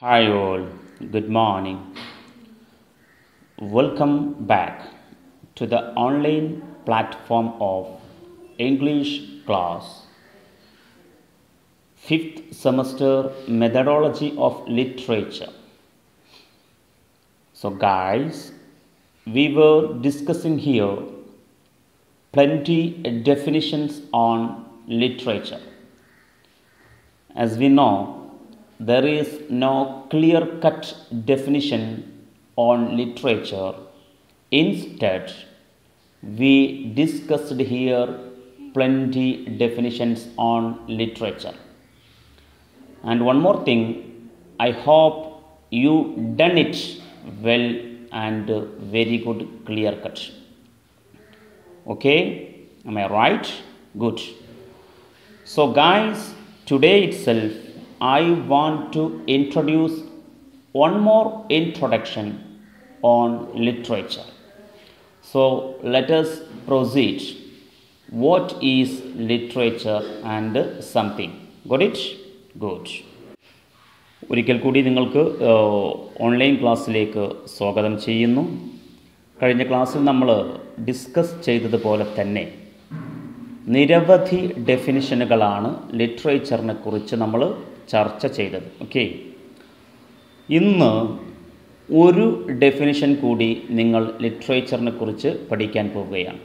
Hi, all. Good morning. Welcome back to the online platform of English class. Fifth semester methodology of literature. So, guys, we were discussing here plenty definitions on literature. As we know, there is no clear cut definition on literature. Instead, we discussed here plenty definitions on literature. And one more thing, I hope you done it well and very good clear cut. Okay, am I right? Good. So, guys, today itself, I want to introduce one more introduction on literature. So, let us proceed. What is literature and something? Got it? Good. ഒരിക്കൽ കൂടി നിങ്ങൾക്ക് online ക്ലാസ്സിലേക്ക് സ്വാഗതം ചെയ്യുന്നു കഴിഞ്ഞ ക്ലാസ്സിൽ നമ്മൾ discuss ചെയ്തതുപോലെ തന്നെ നിരവധി ഡെഫിനിഷനുകളാണ് ലിറ്ററേച്ചറിനെ കുറിച്ച് നമ്മൾ ചർച്ച ചെയ്തത്. ഓക്കെ ഇന്ന് ഒരു ഡെഫിനിഷൻ കൂടി നിങ്ങൾ ലിറ്ററേച്ചറിനെ കുറിച്ച് പഠിക്കാൻ പോവുകയാണ്.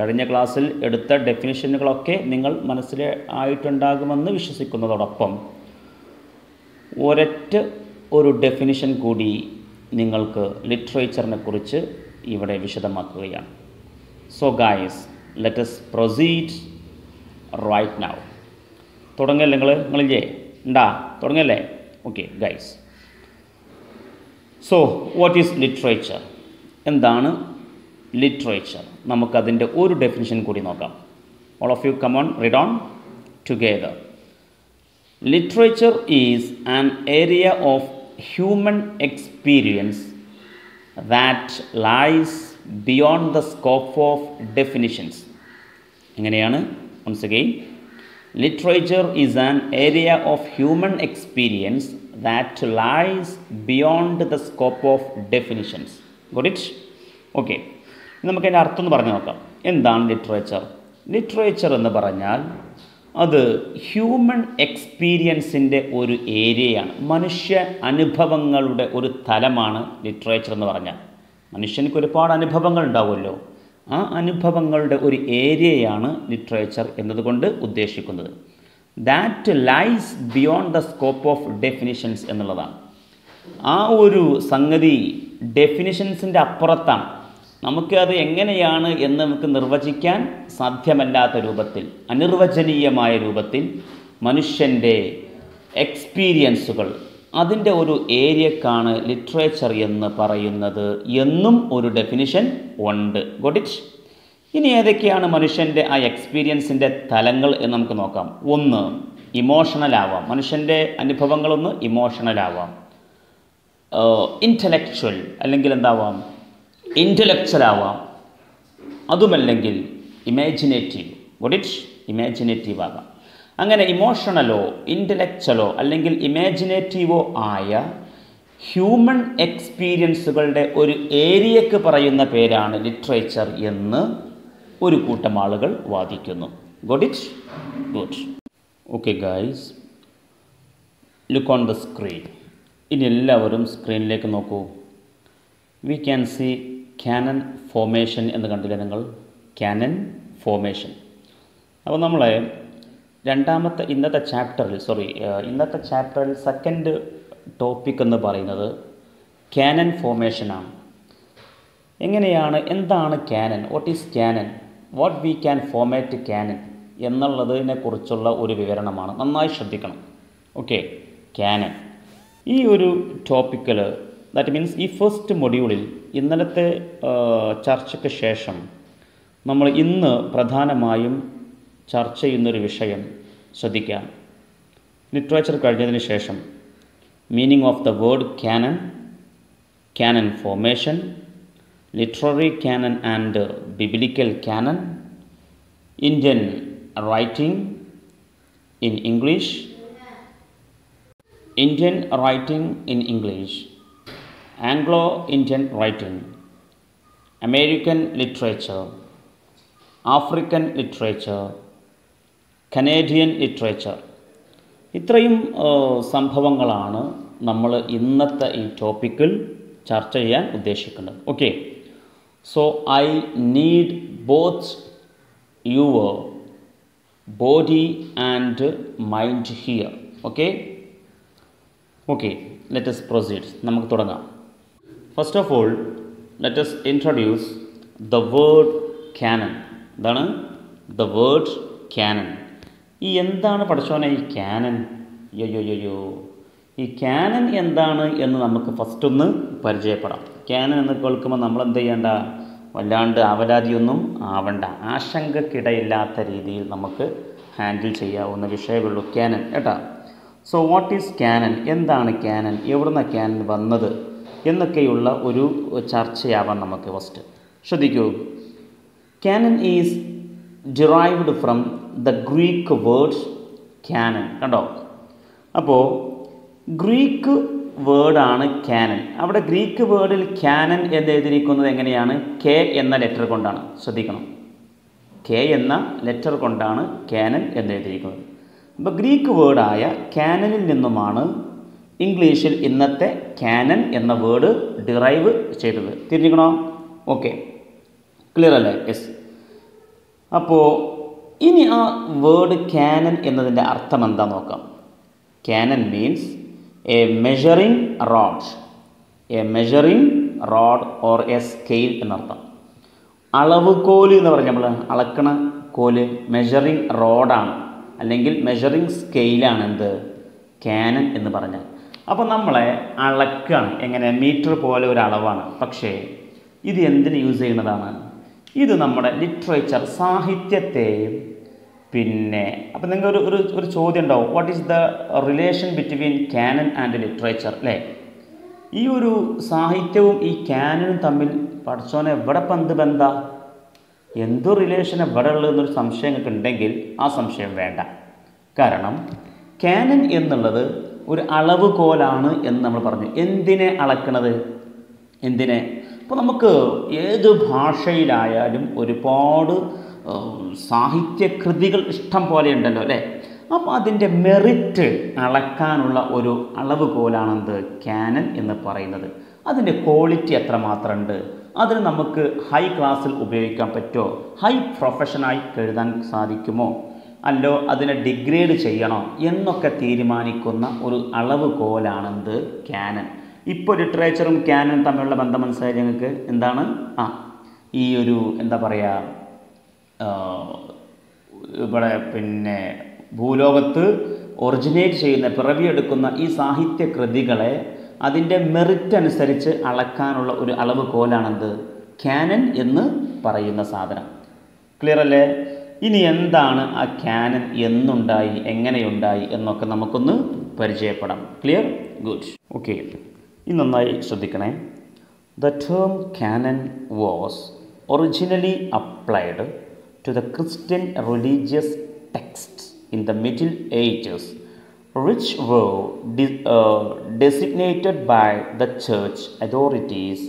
കഴിഞ്ഞ ക്ലാസ്സിൽ എടുത്ത ഡെഫിനിഷനുകളൊക്കെ നിങ്ങൾ മനസ്സിൽ ആയിട്ടുണ്ടാകുമെന്ന് വിശ്വസിക്കുന്നതോടൊപ്പം ഒരൊറ്റ ഒരു ഡെഫിനിഷൻ കൂടി നിങ്ങൾക്ക് ലിറ്ററേച്ചറിനെ കുറിച്ച് ഇവിടെ വിശദമാക്കുകയാണ്. So guys let's proceed right now തുടങ്ങല്ലേ നിങ്ങൾ നിങ്ങളില്ലേ? ഉണ്ടാ തുടങ്ങല്ലേ? Okay guys so what is literature എന്താണ് ലിറ്ററേച്ചർ നമുക്കതിന്റെ ഒരു ഡെഫിനിഷൻ കൂടി നോക്കാം. All of you come on read on together literature is an area of human experience that lies beyond the scope of definitions എങ്ങനെയാണ്? Once again literature is an area of human experience that lies beyond the scope of definitions good it okay നമുക്ക് അതിന്റെ അർത്ഥം പറഞ്ഞു നോക്കാം. എന്താണ് literature literature എന്ന് പറഞ്ഞാൽ അത് ഹ്യൂമൻ എക്സ്പീരിയൻസിന്റെ ഒരു ഏരിയയാണ് മനുഷ്യ അനുഭവങ്ങളുടെ ഒരു തലമാണ് ലിറ്ററേച്ചർ എന്ന് പറഞ്ഞാൽ. മനുഷ്യർക്ക് ഒരുപാട് അനുഭവങ്ങൾ ഉണ്ടാവുമല്ലോ. ആ അനുഭവങ്ങളുടെ ഒരു ഏരിയയാണ് ലിറ്ററേച്ചർ എന്നതുകൊണ്ട് ഉദ്ദേശിക്കുന്നത്. That lies beyond the scope of definitions എന്നുള്ളതാണ്. ആ ഒരു സംഗതി ഡെഫിനിഷൻസിന്റെ അപ്പുറത്താണ്. നമുക്ക് അത് എങ്ങനെയാണ് എന്ന് നമുക്ക് നിർവചിക്കാൻ സാധ്യമല്ലാത്ത രൂപത്തിൽ അനിർവചനീയമായ രൂപത്തിൽ മനുഷ്യന്റെ എക്സ്പീരിയൻസുകൾ അതിന്റെ ഒരു ഏരിയക്കാണ് ലിറ്ററേച്ചർ എന്ന് പറയുന്നത് എന്നും ഒരു ഡെഫിനിഷൻ ഉണ്ട്. ഗോട്ട് ഇറ്റ് ഇനി ഏതൊക്കെയാണ് മനുഷ്യന്റെ ആ എക്സ്പീരിയൻസിന്റെ തലങ്ങൾ എന്ന് നമുക്ക് നോക്കാം. ഒന്ന് ഇമോഷണൽ ആവാം. മനുഷ്യന്റെ അനുഭവങ്ങളൊന്ന് ഇമോഷണൽ ആവാം. ഇന്റലക്ച്വൽ അല്ലെങ്കിൽ എന്താവാം? ഇന്റലക്ച്വൽ ആവാം. അതുമല്ലെങ്കിൽ ഇമാജിനേറ്റീവ് ഗോട്ട് ഇറ്റ് ഇമാജിനേറ്റീവ് ആകാം അങ്ങനെ ഇമോഷണലോ ഇന്റലക്ച്വലോ അല്ലെങ്കിൽ ഇമാജിനേറ്റീവോ ആയ ഹ്യൂമൻ എക്സ്പീരിയൻസുകളുടെ ഒരു ഏരിയക്ക് പറയുന്ന പേരാണ് ലിറ്ററേച്ചർ എന്ന് ഒരു കൂട്ടം ആളുകൾ വാദിക്കുന്നു. Got it good okay guys look on the screen ഇനി എല്ലാവരും സ്ക്രീനിലേക്ക് നോക്കൂ. We can see canon formation എന്ന് കണ്ടില്ലേ നിങ്ങൾ? ക്യാനൻ ഫോമേഷൻ അപ്പോൾ നമ്മളെ രണ്ടാമത്തെ ഇന്നത്തെ ചാപ്റ്ററിൽ സോറി ഇന്നത്തെ ചാപ്റ്ററിൽ സെക്കൻഡ് ടോപ്പിക് എന്ന് പറയുന്നത് ക്യാനൻ ഫോമേഷനാണ് എങ്ങനെയാണ് എന്താണ് canon what is canon what we can format canon എന്നുള്ളതിനെ കുറിച്ചുള്ള ഒരു വിവരണമാണ്. നന്നായി ശ്രദ്ധിക്കണം. ഓക്കെ ക്യാനൻ ഈ ഒരു ടോപ്പിക്കിൽ ദാറ്റ് മീൻസ് ഈ ഫസ്റ്റ് മൊഡ്യൂളിൽ ഇന്നലത്തെ ചർച്ചയ്ക്ക് ശേഷം നമ്മൾ ഇന്ന് പ്രധാനമായും ചർച്ച ചെയ്യുന്നൊരു വിഷയം ശ്രദ്ധിക്കാം ലിറ്ററേച്ചർ കഴിഞ്ഞതിന് ശേഷം meaning of the word canon canon formation literary canon and biblical canon Indian writing in English, Indian writing in English, Anglo Indian writing, American literature, African literature, Canadian literature. ഇത്രയും സംഭവങ്ങളാണ് നമ്മൾ ഇന്നത്തെ ഈ ടോപ്പിക്കിൽ ചർച്ച ചെയ്യാൻ ഉദ്ദേശിക്കുന്നത്. Okay. So I need both your body and mind here. Okay? Okay let's proceed നമുക്ക് തുടങ്ങാം. First of all let's introduce the word canon എന്താണ് ദ വേർഡ് ക്യാനൻ ഈ എന്താണ് പഠിച്ചോനെ ഈ ക്യാനൻ? അയ്യോയ്യോയ്യോ. ഈ ക്യാനൻ എന്താണ് എന്ന് നമുക്ക് ഫസ്റ്റ് ഒന്ന് പരിചയപ്പെടാം. ക്യാനൻ എന്ന് കേൾക്കുമ്പോൾ നമ്മൾ എന്ത് ചെയ്യേണ്ട? വല്ലാണ്ട് അവലാതിയൊന്നും ആവണ്ട. ആശങ്കക്കിടയില്ലാത്ത രീതിയിൽ നമുക്ക് ഹാൻഡിൽ ചെയ്യാവുന്ന വിഷയമുള്ളൂ ക്യാനൻ കേട്ടോ? സോ വാട്ട് ഈസ് ക്യാനൻ എന്താണ് ക്യാനൻ? എവിടുന്ന ക്യാനൻ വന്നത്? എന്നൊക്കെയുള്ള ഒരു ചർച്ചയാവാം നമുക്ക് ഫസ്റ്റ് ശ്രദ്ധിക്കൂ. Canon is derived from the Greek words canon കണ്ടോ? അപ്പോൾ ഗ്രീക്ക് വേർഡാണ് ക്യാനൻ അവിടെ ഗ്രീക്ക് വേർഡിൽ ക്യാനൻ എന്ന് എഴുതിയിരിക്കുന്നത് എങ്ങനെയാണ്? കെ എന്ന ലെറ്റർ കൊണ്ടാണ്. ശ്രദ്ധിക്കണം. കെ എന്ന ലെറ്റർ കൊണ്ടാണ് ക്യാനൻ എന്ന് എഴുതിയിരിക്കുന്നത്. അപ്പോൾ ഗ്രീക്ക് വേർഡായ ക്യാനനിൽ നിന്നുമാണ് ഇംഗ്ലീഷിൽ ഇന്നത്തെ ക്യാനൻ എന്ന വേർഡ് ഡിറൈവ് ചെയ്തത്. തിരിഞ്ഞിക്കണോ ഓക്കെ ക്ലിയർ അല്ലേ? യെസ് അപ്പോൾ ഇനി ആ വേർഡ് ക്യാനൻ എന്നതിന്റെ അർത്ഥം എന്താ നോക്കാം? Canon means a measuring rod a measuring rod or a scale എന്നർത്ഥം. അളവ് കോൽ എന്ന് പറഞ്ഞാൽ നമ്മൾ അളക്കണ കോൽ മെഷറിംഗ് റോഡാണ് അല്ലെങ്കിൽ മെഷറിംഗ് സ്കെയിലാണ് എന്ത്? ക്യാനൻ എന്ന് പറഞ്ഞാൽ. അപ്പോൾ നമ്മളെ അളക്കാണ്. എങ്ങനെ? മീറ്റർ പോലെ ഒരു അളവാണ്. പക്ഷേ ഇത് എന്തിന് യൂസ് ചെയ്യുന്നതാണ്? ഇത് നമ്മുടെ ലിറ്ററേച്ചർ സാഹിത്യത്തെയും പിന്നെ അപ്പം നിങ്ങൾക്ക് ഒരു ഒരു ഒരു ചോദ്യം ഉണ്ടാവും. What is the relation between canon and literature അല്ലേ ഈ ഒരു സാഹിത്യവും ഈ ക്യാനനും തമ്മിൽ പഠിച്ചോനെ എവിടെ പന്ത് ബന്ധ? എന്തു റിലേഷൻ എവിടെ ഉള്ളതെന്നൊരു സംശയം നിങ്ങൾക്ക് ഉണ്ടെങ്കിൽ ആ സംശയം വേണ്ട. കാരണം ക്യാനൻ എന്നുള്ളത് ഒരു അളവ് കോലാണ് എന്ന് നമ്മൾ പറഞ്ഞു. എന്തിനെ അളക്കണത്? എന്തിനെ? അപ്പോൾ നമുക്ക് ഏത് ഭാഷയിലായാലും ഒരുപാട് സാഹിത്യകൃതികൾ ഇഷ്ടം പോലെ ഉണ്ടല്ലോ അല്ലേ? അപ്പോൾ അതിന്റെ മെറിറ്റ് അളക്കാനുള്ള ഒരു അളവ് കോലാണെന്ത് ക്യാനൻ എന്ന് പറയുന്നത്. അതിന്റെ ക്വാളിറ്റി എത്രമാത്രമുണ്ട് അതിന് നമുക്ക് ഹൈ ക്ലാസ്സിൽ ഉപയോഗിക്കാൻ പറ്റുമോ? ഹൈ പ്രൊഫഷനായി കരുതാൻ സാധിക്കുമോ? അല്ലോ അതിനെ ഡിഗ്രേഡ് ചെയ്യണോ? എന്നൊക്കെ തീരുമാനിക്കുന്ന ഒരു അളവ് കോലാണെന്ത് ക്യാനൻ ഇപ്പോൾ ലിറ്ററേച്ചറും ക്യാനനും തമ്മിലുള്ള ബന്ധം മനസ്സിലായി ഞങ്ങൾക്ക് എന്താണ്? ആ ഈ ഒരു എന്താ പറയുക ഇവിടെ പിന്നെ ഭൂലോകത്ത് ഒറിജിനേറ്റ് ചെയ്യുന്ന പിറവിയെടുക്കുന്ന ഈ സാഹിത്യ കൃതികളെ അതിന്റെ മെറിറ്റ് അനുസരിച്ച് അളക്കാനുള്ള ഒരു അളവ് കോലാണെന്ത്? ക്യാനൻ എന്ന് പറയുന്ന സാധനം. ക്ലിയർ അല്ലേ? ഇനി എന്താണ് ആ ക്യാനൻ എന്നുണ്ടായി എങ്ങനെയുണ്ടായി എന്നൊക്കെ നമുക്കൊന്ന് പരിചയപ്പെടാം. ക്ലിയർ ഗുഡ് ഓക്കെ ഇനി നന്നായി ശ്രദ്ധിക്കണേ. The term canon was originally applied to the Christian religious texts in the Middle Ages, which were de- uh, designated by the church authorities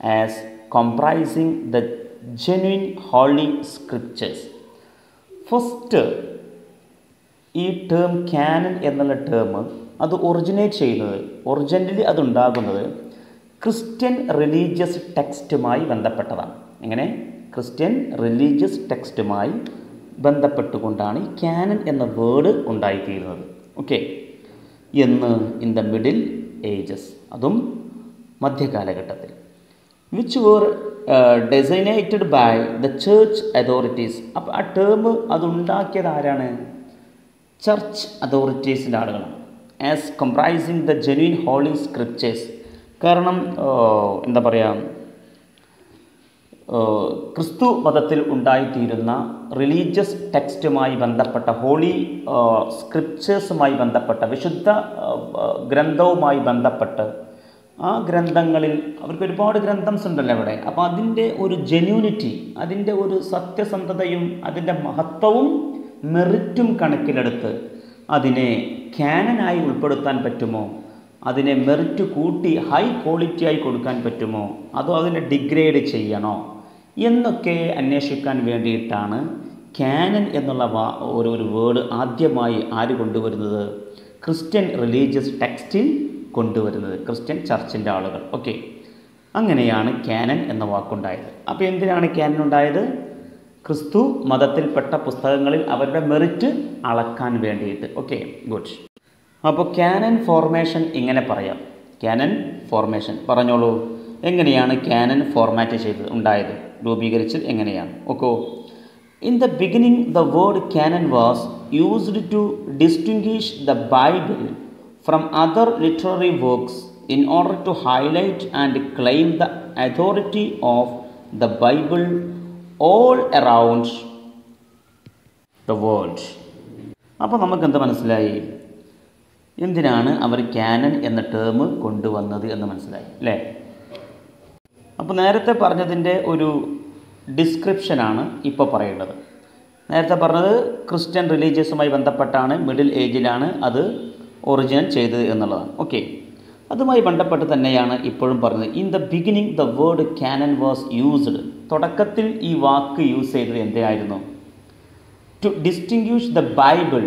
as comprising the genuine holy scriptures. First ഈ term canon എന്നുള്ള term അത് originate ചെയ്യുന്നത് originally അതുണ്ടാകുന്നത് Christian religious ടെക്സ്റ്റുമായി ബന്ധപ്പെട്ടതാണ് എങ്ങനെ Christian religious ടെക്സ്റ്റുമായി ബന്ധപ്പെട്ടുകൊണ്ടാണ് ഈ ക്യാനൻ എന്ന വേർഡ് ഉണ്ടായിത്തീരുന്നത്. ഓക്കെ. എന്ന് ഇൻ ദ മിഡിൽ ഏജസ്. അതും മധ്യകാലഘട്ടത്തിൽ. Which were designated by the church authorities. അപ്പോൾ ആ ടേം അതുണ്ടാക്കിയത് ആരാണ്? ചർച്ച് അതോറിറ്റീസിന്റെ ആളുകളാണ്. As comprising the genuine holy scriptures കാരണം എന്താ പറയുക ക്രിസ്തു മതത്തിൽ ഉണ്ടായിത്തീരുന്ന റിലീജിയസ് ടെക്സ്റ്റുമായി ബന്ധപ്പെട്ട ഹോളി സ്ക്രിപ്റ്റേഴ്സുമായി ബന്ധപ്പെട്ട വിശുദ്ധ ഗ്രന്ഥവുമായി ബന്ധപ്പെട്ട് ആ ഗ്രന്ഥങ്ങളിൽ അവർക്ക് ഒരുപാട് ഗ്രന്ഥംസ് ഉണ്ടല്ലോ അവിടെ. അപ്പോൾ അതിന്റെ ഒരു ജെന്യൂനിറ്റി അതിന്റെ ഒരു സത്യസന്ധതയും അതിന്റെ മഹത്വവും മെറിറ്റും കണക്കിലെടുത്ത് അതിനെ ക്യാനനായി ഉൾപ്പെടുത്താൻ പറ്റുമോ? അതിനെ മെറിറ്റ് കൂട്ടി ഹൈ ക്വാളിറ്റി ആയി കൊടുക്കാൻ പറ്റുമോ? അതോ അതിനെ ഡിഗ്രേഡ് ചെയ്യണോ? എന്നൊക്കെ അന്വേഷിക്കാൻ വേണ്ടിയിട്ടാണ് ക്യാനൻ എന്നുള്ള വാ ഒരു ഒരു വേർഡ് ആദ്യമായി ആര് കൊണ്ടുവരുന്നത്? ക്രിസ്ത്യൻ റിലീജിയസ് ടെക്സ്റ്റിൽ കൊണ്ടുവരുന്നത്. ക്രിസ്ത്യൻ ചർച്ചിന്റെ ആളുകൾ. ഓക്കെ അങ്ങനെയാണ് ക്യാനൻ എന്ന വാക്കുണ്ടായത്. അപ്പോൾ എന്തിനാണ് ക്യാനൻ ഉണ്ടായത്? ക്രിസ്തു മതത്തിൽപ്പെട്ട പുസ്തകങ്ങളിൽ അവരുടെ മെറിറ്റ് അളക്കാൻ വേണ്ടിയിട്ട്. ഓക്കെ ഗുഡ് അപ്പോൾ ക്യാനൻ ഫോർമേഷൻ ഇങ്ങനെ പറയാം. ക്യാനൻ ഫോർമേഷൻ പറഞ്ഞോളൂ. എങ്ങനെയാണ് ക്യാനൻ ഫോർമാറ്റ് ചെയ്ത് ഉണ്ടായത്? രൂപീകരിച്ചത് എങ്ങനെയാണ്? Okay in the beginning the word canon was used to distinguish the Bible from other literary works in order to highlight and claim the authority of the Bible all around the world അപ്പോൾ നമുക്ക് എന്താ മനസ്സിലായി? എന്തിനാണ് അവർ cannon എന്ന term കൊണ്ടുവന്നത് എന്ന് മനസ്സിലായി അല്ലേ? അപ്പോൾ നേരത്തെ പറഞ്ഞതിന്റെ ഒരു ഡിസ്ക്രിപ്ഷനാണ് ഇപ്പോൾ പറയേണ്ടത്. നേരത്തെ പറഞ്ഞത് ക്രിസ്ത്യൻ റിലീജിയസുമായി ബന്ധപ്പെട്ടാണ് മിഡിൽ ഏജിലാണ് അത് ഒറിജിനൽ ചെയ്തത് എന്നുള്ളതാണ്. ഓക്കെ അതുമായി ബന്ധപ്പെട്ട് തന്നെയാണ് ഇപ്പോഴും പറഞ്ഞത്. In the beginning the word canon was used തുടക്കത്തിൽ ഈ വാക്ക് യൂസ് ചെയ്തത് എന്തായിരുന്നു to distinguish the Bible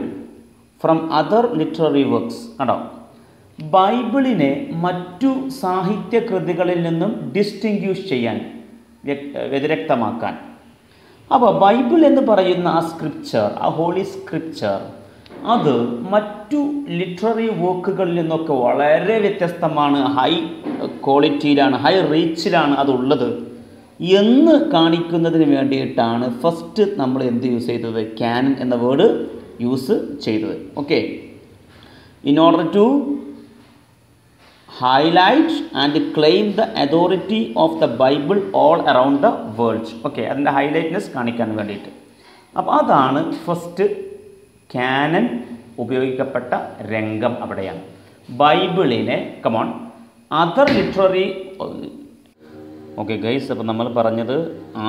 from other literary works കണ്ടോ? ബൈബിളിനെ മറ്റു സാഹിത്യകൃതികളിൽ നിന്നും ഡിസ്റ്റിങ്ക്യൂഷ് ചെയ്യാൻ വ്യതിരക്തമാക്കാൻ. അപ്പോൾ ബൈബിൾ എന്ന് പറയുന്ന ആ സ്ക്രിപ്ചർ ആ ഹോളി സ്ക്രിപ്ചർ അത് മറ്റു ലിറ്റററി വർക്കുകളിൽ നിന്നൊക്കെ വളരെ വ്യത്യസ്തമാണ് ഹൈ ക്വാളിറ്റിയിലാണ് ഹൈ റീച്ചിലാണ് അതുള്ളത്. എന്ന് കാണിക്കുന്നതിന് വേണ്ടിയിട്ടാണ് ഫസ്റ്റ് നമ്മൾ എന്ത് യൂസ് ചെയ്തത്? ക്യാൻ എന്ന വേർഡ് യൂസ് ചെയ്തത്. Okay in order to highlight and claim the authority of the Bible all around the world okay അതിന്റെ ഹൈലൈറ്റ്നെസ് കാണിക്കാൻ വേണ്ടിയിട്ട്. അപ്പോൾ അതാണ് ഫസ്റ്റ് ക്യാനൻ ഉപയോഗിക്കപ്പെട്ട രംഗം അവിടെയാണ്. ബൈബിളിനെ come on other literary okay guys അപ്പോൾ നമ്മൾ പറഞ്ഞത്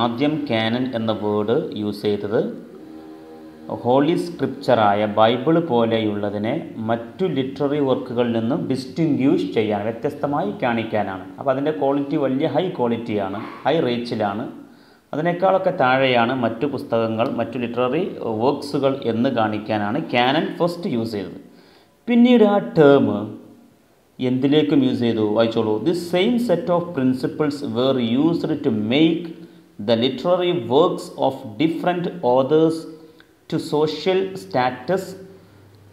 ആദ്യം ക്യാനൻ എന്ന വേർഡ് യൂസ് ചെയ്തത് ഹോളി സ്ക്രിപ്ചറായ ബൈബിൾ പോലെയുള്ളതിനെ മറ്റു ലിറ്റററി വർക്കുകളിൽ നിന്നും ഡിസ്റ്റിങ്ക്യൂഷ് ചെയ്യാൻ വ്യത്യസ്തമായി കാണിക്കാനാണ്. അപ്പോൾ അതിന്റെ ക്വാളിറ്റി വലിയ ഹൈ ക്വാളിറ്റിയാണ് ഹൈ റേച്ചിലാണ് അതിനേക്കാളൊക്കെ താഴെയാണ് മറ്റു പുസ്തകങ്ങൾ മറ്റു ലിറ്റററി വർക്ക്സുകൾ എന്ന് കാണിക്കാനാണ് ക്യാനൻ ഫസ്റ്റ് യൂസ് ചെയ്തത്. പിന്നീട് ആ ടേം എന്തിലേക്കും യൂസ് ചെയ്തു? വായിച്ചോളൂ. The same set of principles were used to make the literary works of different authors to social status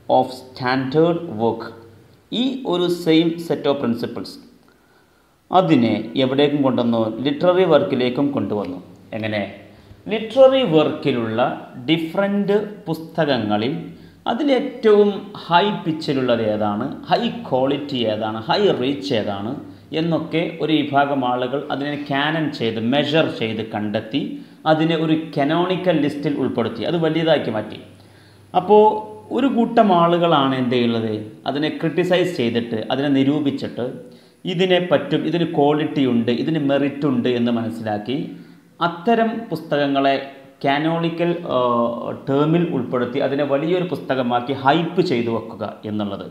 of standard work ഈ ഒരു സെയിം സെറ്റ് ഓഫ് പ്രിൻസിപ്പിൾസ് അതിനെ എവിടേക്കും കൊണ്ടുവന്നു? ലിറ്റററി വർക്കിലേക്കും കൊണ്ടുവന്നു. എങ്ങനെ? ലിറ്റററി വർക്കിലുള്ള ഡിഫറെന്റ് പുസ്തകങ്ങളിൽ അതിലേറ്റവും ഹൈ പിച്ചിലുള്ളത് ഏതാണ്? ഹൈ ക്വാളിറ്റി ഏതാണ്? ഹൈ റീച്ച് ഏതാണ്? എന്നൊക്കെ ഒരു വിഭാഗം ആളുകൾ അതിനെ ക്യാനൻ ചെയ്ത് മെഷർ ചെയ്ത് കണ്ടെത്തി അതിനെ ഒരു കനോണിക്കൽ ലിസ്റ്റിൽ ഉൾപ്പെടുത്തി. അത് വലിയതാക്കി മാറ്റി. അപ്പോൾ ഒരു കൂട്ടം ആളുകളാണ് എന്ത് ചെയ്യുന്നത്? അതിനെ ക്രിട്ടിസൈസ് ചെയ്തിട്ട് അതിനെ നിരൂപിച്ചിട്ട് ഇതിനെ പറ്റും ഇതിന് ക്വാളിറ്റി ഉണ്ട് ഇതിന് മെറിറ്റ് ഉണ്ട് എന്ന് മനസ്സിലാക്കി അത്തരം പുസ്തകങ്ങളെ കാനോളിക്കൽ ടേമിൽ ഉൾപ്പെടുത്തി അതിനെ വലിയൊരു പുസ്തകമാക്കി ഹൈപ്പ് ചെയ്തു വെക്കുക എന്നുള്ളത്.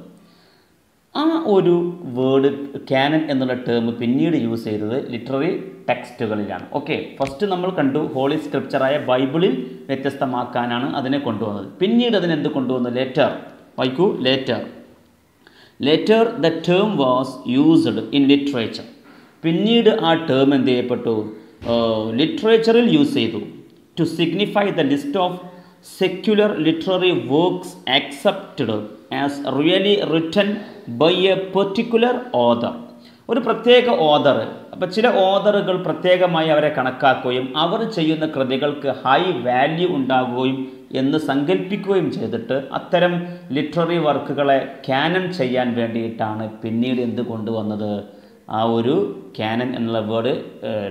ആ ഒരു വേർഡ് ക്യാനൻ എന്നുള്ള ടേം പിന്നീട് യൂസ് ചെയ്തത് ലിറ്റററി ടെക്സ്റ്റുകളിലാണ് ഓക്കെ ഫസ്റ്റ് നമ്മൾ കണ്ടു ഹോളി സ്ക്രിപ്ചറായ ബൈബിളിൽ വ്യത്യസ്തമാക്കാനാണ് അതിനെ കൊണ്ടുവന്നത്. പിന്നീട് അതിനെന്ത് കൊണ്ടുവന്നു? Later വൈക്കൂ later later the term was used in literature പിന്നീട് ആ ടേം എന്ത് ചെയ്യപ്പെട്ടു? ലിറ്ററേച്ചറിൽ യൂസ് ചെയ്തു. To signify the list of secular literary works accepted as really written by a particular author ഒരു പ്രത്യേക ഓതർ അപ്പോൾ ചില ഓതറുകൾ പ്രത്യേകമായി അവരെ കണക്കാക്കുകയും അവർ ചെയ്യുന്ന കൃതികൾക്ക് ഹൈ വാല്യൂ ഉണ്ടാകുകയും എന്ന് സങ്കല്പിക്കുകയും ചെയ്തിട്ട് അത്തരം ലിറ്റററി വർക്കുകളെ ക്യാനൻ ചെയ്യാൻ വേണ്ടിയിട്ടാണ് പിന്നീട് എന്ത് കൊണ്ടുവന്നത്? ആ ഒരു ക്യാനൻ എന്നുള്ള വേർഡ്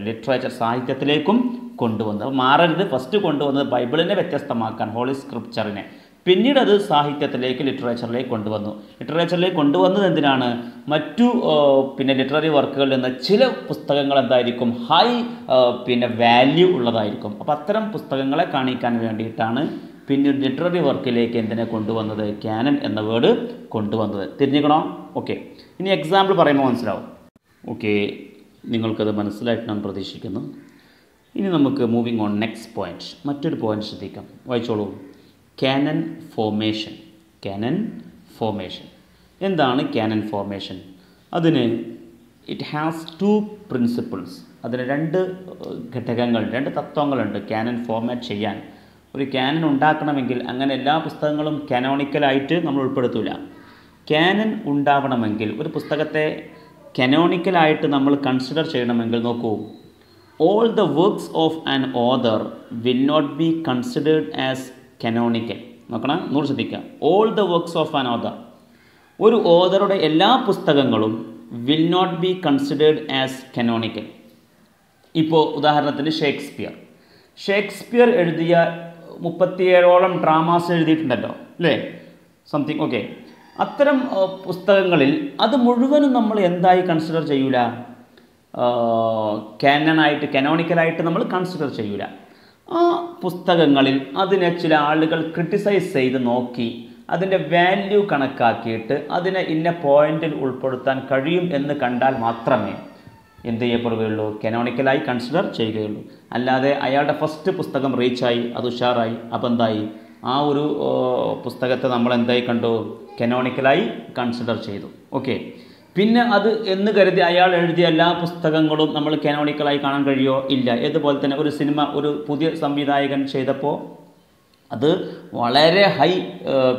ലിറ്ററേച്ചർ സാഹിത്യത്തിലേക്കും കൊണ്ടുവന്നത്. മാറരുത്. ഫസ്റ്റ് കൊണ്ടുവന്നത് ബൈബിളിനെ വ്യത്യസ്തമാക്കാൻ ഹോളി സ്ക്രിപ്ചറിനെ പിന്നീട് അത് സാഹിത്യത്തിലേക്ക് ലിറ്ററേച്ചറിലേക്ക് കൊണ്ടുവന്നു. ലിറ്ററേച്ചറിലേക്ക് കൊണ്ടുവന്നത് എന്തിനാണ്? മറ്റു പിന്നെ ലിറ്റററി വർക്കുകളിൽ നിന്ന് ചില പുസ്തകങ്ങൾ എന്തായിരിക്കും? ഹൈ പിന്നെ വാല്യൂ ഉള്ളതായിരിക്കും. അപ്പോൾ അത്തരം പുസ്തകങ്ങളെ കാണിക്കാൻ വേണ്ടിയിട്ടാണ് പിന്നീട് ലിറ്റററി വർക്കിലേക്ക് എന്തിനെ കൊണ്ടുവന്നത്? ക്യാനൻ എന്ന വേർഡ് കൊണ്ടുവന്നത്. തിരിഞ്ഞിക്കണോ? ഓക്കെ. ഇനി എക്സാമ്പിൾ പറയുമ്പോൾ മനസ്സിലാവും. ഓക്കെ നിങ്ങൾക്കത് മനസ്സിലായിട്ട് ഞാൻ പ്രതീക്ഷിക്കുന്നു. ഇനി നമുക്ക് മൂവിങ് ഓൺ നെക്സ്റ്റ് പോയിന്റ്. മറ്റൊരു പോയിന്റ് ശ്രദ്ധിക്കാം. വായിച്ചോളൂ. ക്യാനൻ ഫോർമേഷൻ കാനൻ ഫോർമേഷൻ എന്താണ് കാനൻ ഫോർമേഷൻ അതിന് ഇറ്റ് ഹാസ് ടു പ്രിൻസിപ്പിൾസ് അതിന് രണ്ട് ഘടകങ്ങൾ രണ്ട് തത്വങ്ങളുണ്ട് കാനൻ ഫോർമാറ്റ് ചെയ്യാൻ. ഒരു കാനൻ ഉണ്ടാക്കണമെങ്കിൽ അങ്ങനെ എല്ലാ പുസ്തകങ്ങളും കാനോണിക്കലായിട്ട് നമ്മൾ ഉൾപ്പെടുത്തൂല. കാനൻ ഉണ്ടാവണമെങ്കിൽ ഒരു പുസ്തകത്തെ കനോണിക്കലായിട്ട് നമ്മൾ കൺസിഡർ ചെയ്യണമെങ്കിൽ നോക്കൂ. All the works of an author will not be considered as canonical നോക്കണം നൂറ് ശ്രദ്ധിക്കുക. All the works of an author ഒരു ഓദറുടെ എല്ലാ പുസ്തകങ്ങളും will not be considered as canonical ഇപ്പോൾ ഉദാഹരണത്തിന് ഷേക്സ്പിയർ. ഷേക്സ്പിയർ എഴുതിയ മുപ്പത്തിയേഴോളം ഡ്രാമാസ് എഴുതിയിട്ടുണ്ടല്ലോ അല്ലേ? സംതിങ് ഓക്കെ അത്തരം പുസ്തകങ്ങളിൽ അത് മുഴുവനും നമ്മൾ എന്തായി കൺസിഡർ ചെയ്യൂല? കാനനായിട്ട് കനോണിക്കലായിട്ട് നമ്മൾ കൺസിഡർ ചെയ്യൂല. ആ പുസ്തകങ്ങളിൽ അതിനെ ചില ആളുകൾ ക്രിട്ടിസൈസ് ചെയ്ത് നോക്കി അതിന്റെ വാല്യൂ കണക്കാക്കിയിട്ട് അതിനെ ഇന്ന പോയിന്റിൽ ഉൾപ്പെടുത്താൻ കഴിയും എന്ന് കണ്ടാൽ മാത്രമേ എന്ത് ചെയ്യപ്പെടുകയുള്ളൂ? കനോണിക്കലായി കൺസിഡർ ചെയ്യുകയുള്ളൂ. അല്ലാതെ അയാളുടെ ഫസ്റ്റ് പുസ്തകം റീച്ചായി അത് ഉഷാറായി അപ്പം എന്തായി ആ ഒരു പുസ്തകത്തെ നമ്മൾ എന്തായി കണ്ടു? കനോണിക്കലായി കൺസിഡർ ചെയ്തു. ഓക്കെ പിന്നെ അത് എന്ന് കരുതി അയാൾ എഴുതിയ എല്ലാ പുസ്തകങ്ങളും നമ്മൾ കാനോണിക്കലായി കാണാൻ കഴിയോ? ഇല്ല. ഇതുപോലെ തന്നെ ഒരു സിനിമ ഒരു പുതിയ സംവിധായകൻ ചെയ്തപ്പോൾ അത് വളരെ ഹൈ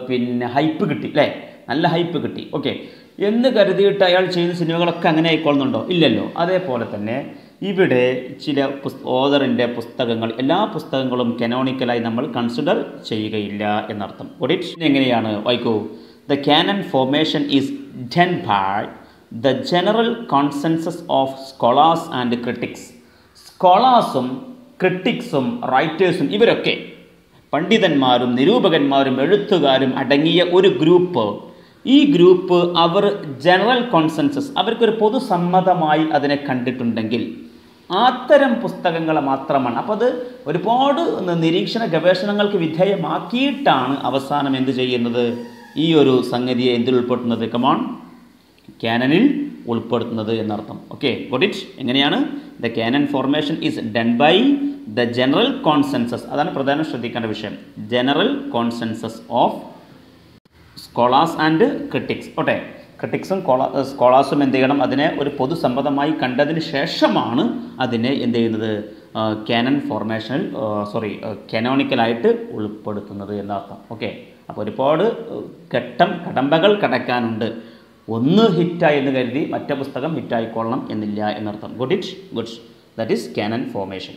പിന്നെ ഹൈപ്പ് കിട്ടി അല്ലേ? നല്ല ഹൈപ്പ് കിട്ടി. ഓക്കെ. എന്ന് കരുതിയിട്ട് അയാൾ ചെയ്യുന്ന സിനിമകളൊക്കെ അങ്ങനെ ആയിക്കൊള്ളുന്നുണ്ടോ? ഇല്ലല്ലോ. അതേപോലെ തന്നെ ഇവിടെ ചില ഓദറിന്റെ പുസ്തകങ്ങൾ എല്ലാ പുസ്തകങ്ങളും കനോണിക്കലായി നമ്മൾ കൺസിഡർ ചെയ്യുകയില്ല എന്നർത്ഥം. ഒഡിറ്റ് എങ്ങനെയാണ് വായിക്കൂ. The canon formation is done by the general consensus of scholars and critics സ്കോളാസും ക്രിട്ടിക്സും റൈറ്റേഴ്സും ഇവരൊക്കെ പണ്ഡിതന്മാരും നിരൂപകന്മാരും എഴുത്തുകാരും അടങ്ങിയ ഒരു ഗ്രൂപ്പ്. ഈ ഗ്രൂപ്പ് അവർ ജനറൽ കോൺസെൻസസ് അവർക്കൊരു പൊതുസമ്മതമായി അതിനെ കണ്ടിട്ടുണ്ടെങ്കിൽ അത്തരം പുസ്തകങ്ങൾ മാത്രമാണ്. അപ്പോൾ അത് ഒരുപാട് നിരീക്ഷണ ഗവേഷണങ്ങൾക്ക് വിധേയമാക്കിയിട്ടാണ് അവസാനം എന്ത് ചെയ്യുന്നത്? ഈ ഒരു സംഗതിയെ എന്തിൽ ഉൾപ്പെടുത്തുന്നത്? കമോൺ ക്യാനനിൽ ഉൾപ്പെടുത്തുന്നത് എന്നർത്ഥം. ഓക്കെ ഗോട്ട് ഇറ്റ് എങ്ങനെയാണ്? The canon formation is done by the general consensus അതാണ് പ്രധാനം ശ്രദ്ധിക്കേണ്ട വിഷയം. General consensus of scholars and critics ഓട്ടെ ക്രിട്ടിക്സും സ്കോളാസും എന്ത് ചെയ്യണം? അതിനെ ഒരു പൊതുസമ്മതമായി കണ്ടതിന് ശേഷമാണ് അതിനെ എന്ത് ചെയ്യുന്നത്? കാനൻ ഫോർമേഷനിൽ സോറി കനോണിക്കലായിട്ട് ഉൾപ്പെടുത്തുന്നത് എന്നർത്ഥം. ഓക്കെ അപ്പോൾ ഒരുപാട് ഘട്ടം കടമ്പകൾ കടക്കാനുണ്ട്. ഒന്ന് ഹിറ്റായി എന്ന് കരുതി മറ്റേ പുസ്തകം ഹിറ്റായിക്കൊള്ളണം എന്നില്ല എന്നർത്ഥം. Good it good that is canon formation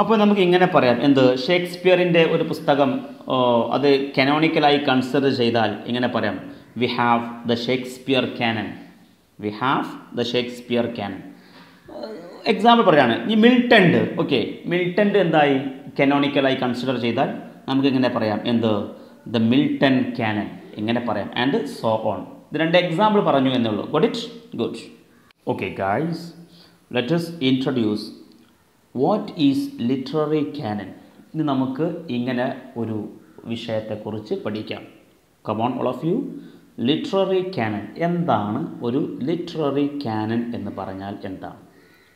അപ്പോൾ നമുക്ക് ഇങ്ങനെ പറയാം. എന്ത്? ഷേക്സ്പിയറിന്റെ ഒരു പുസ്തകം അത് കനോണിക്കലായി കൺസിഡർ ചെയ്താൽ ഇങ്ങനെ പറയാം. We have the Shakespeare canon we have the Shakespeare canon example പറയാണ്. ഈ മിൽട്ടണ്ട് ഓക്കെ മിൽട്ടണ്ട് എന്തായി? കനോണിക്കലായി കൺസിഡർ ചെയ്താൽ നമുക്ക് ഇങ്ങനെ പറയാം. എന്ത്? ദ മിൽട്ടൺ ക്യാനൻ ഇങ്ങനെ പറയാം. ആൻഡ് സോ ഓൺ ഇത് രണ്ട് എക്സാമ്പിൾ പറഞ്ഞു എന്നുള്ളൂ. Good it good okay guys let's introduce what is literary canon ഇനി നമുക്ക് ഇങ്ങനെ ഒരു വിഷയത്തെക്കുറിച്ച് പഠിക്കാം. Come on all of you literary canon എന്താണ് ഒരു ലിറ്റററി ക്യാനൻ എന്ന് പറഞ്ഞാൽ എന്താണ്?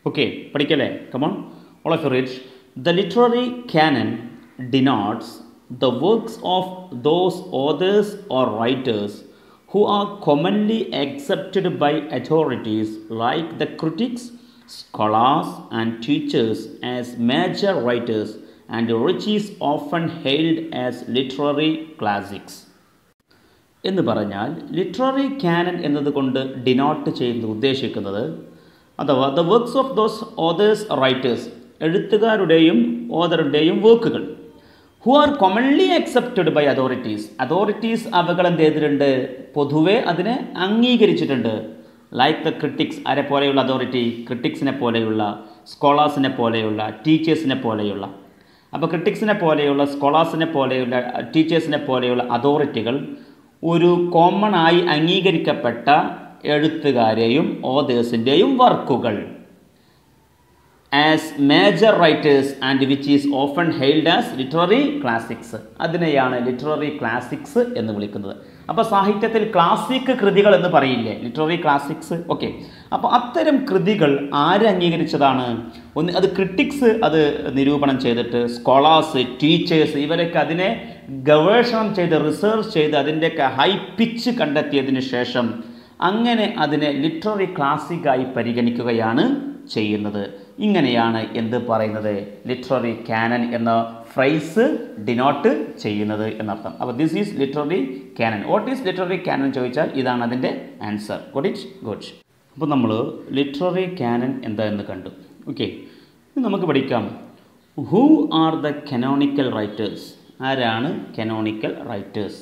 Okay പഠിക്കല്ലേ? Come on all of you reach the literary canon denotes the works of those authors or writers who are commonly accepted by authorities like the critics, scholars, and teachers as major writers, and which is often hailed as literary classics. എന്ന് പറഞ്ഞാൽ literary cannon എന്നതുകൊണ്ട് denote ചെയ്യുന്ന ഉദ്ദേശിക്കുന്നത് അഥവാ the works of those authors writers എഴുത്തുകാരുടെയും ഓതറുടെയും വർക്കുകൾ who are commonly accepted by authorities authorities അവകൾ എന്ത് ചെയ്തിട്ടുണ്ട് പൊതുവെ അതിനെ അംഗീകരിച്ചിട്ടുണ്ട്. ലൈക്ക് ദ ക്രിട്ടിക്സ് ആരെ പോലെയുള്ള അതോറിറ്റി ക്രിട്ടിക്സിനെ പോലെയുള്ള സ്കോളേഴ്സിനെ പോലെയുള്ള ടീച്ചേഴ്സിനെ പോലെയുള്ള. അപ്പോൾ ക്രിട്ടിക്സിനെ പോലെയുള്ള സ്കോളേഴ്സിനെ പോലെയുള്ള ടീച്ചേഴ്സിനെ പോലെയുള്ള അതോറിറ്റികൾ ഒരു കോമൺ ആയി അംഗീകരിക്കപ്പെട്ട എഴുത്തുകാരെയും ഓതേഴ്സിന്റെയും വർക്കുകൾ. As major writers and which is often hailed as literary classics അതിനെയാണ് ലിറ്റററി ക്ലാസിക്സ് എന്ന് വിളിക്കുന്നത്. അപ്പോൾ സാഹിത്യത്തിൽ ക്ലാസിക് കൃതികൾ എന്ന് പറയില്ലേ? ലിറ്റററി ക്ലാസിക്സ് ഓക്കെ അപ്പോൾ അത്തരം കൃതികൾ ആര് അംഗീകരിച്ചതാണ്? ഒന്ന് അത് ക്രിട്ടിക്സ് അത് നിരൂപണം ചെയ്തിട്ട് സ്കോളേഴ്സ് ടീച്ചേഴ്സ് ഇവരൊക്കെ അതിനെ ഗവേഷണം ചെയ്ത് റിസർച്ച് ചെയ്ത് അതിന്റെയൊക്കെ ഹൈ പിച്ച് കണ്ടെത്തിയതിന് ശേഷം അങ്ങനെ അതിനെ ലിറ്റററി ക്ലാസിക്കായി പരിഗണിക്കുകയാണ് ചെയ്യുന്നത്. ഇങ്ങനെയാണ് എന്ത് പറയുന്നത്? ലിറ്റററി കാനൻ എന്ന ഫ്രൈസ് ഡിനോട്ട് ചെയ്യുന്നത് എന്നർത്ഥം. അപ്പോൾ this is literary canon what is literary canon ചോദിച്ചാൽ ഇതാണ് അതിന്റെ ആൻസർ ഗുഡ് ഇറ്റ് ഗുഡ് അപ്പോൾ നമ്മൾ ലിറ്റററി കാനൻ എന്താ എന്ന് കണ്ടു. ഓക്കെ നമുക്ക് പഠിക്കാം. Who are the canonical writers ആരാണ് കനോണിക്കൽ റൈറ്റേഴ്സ്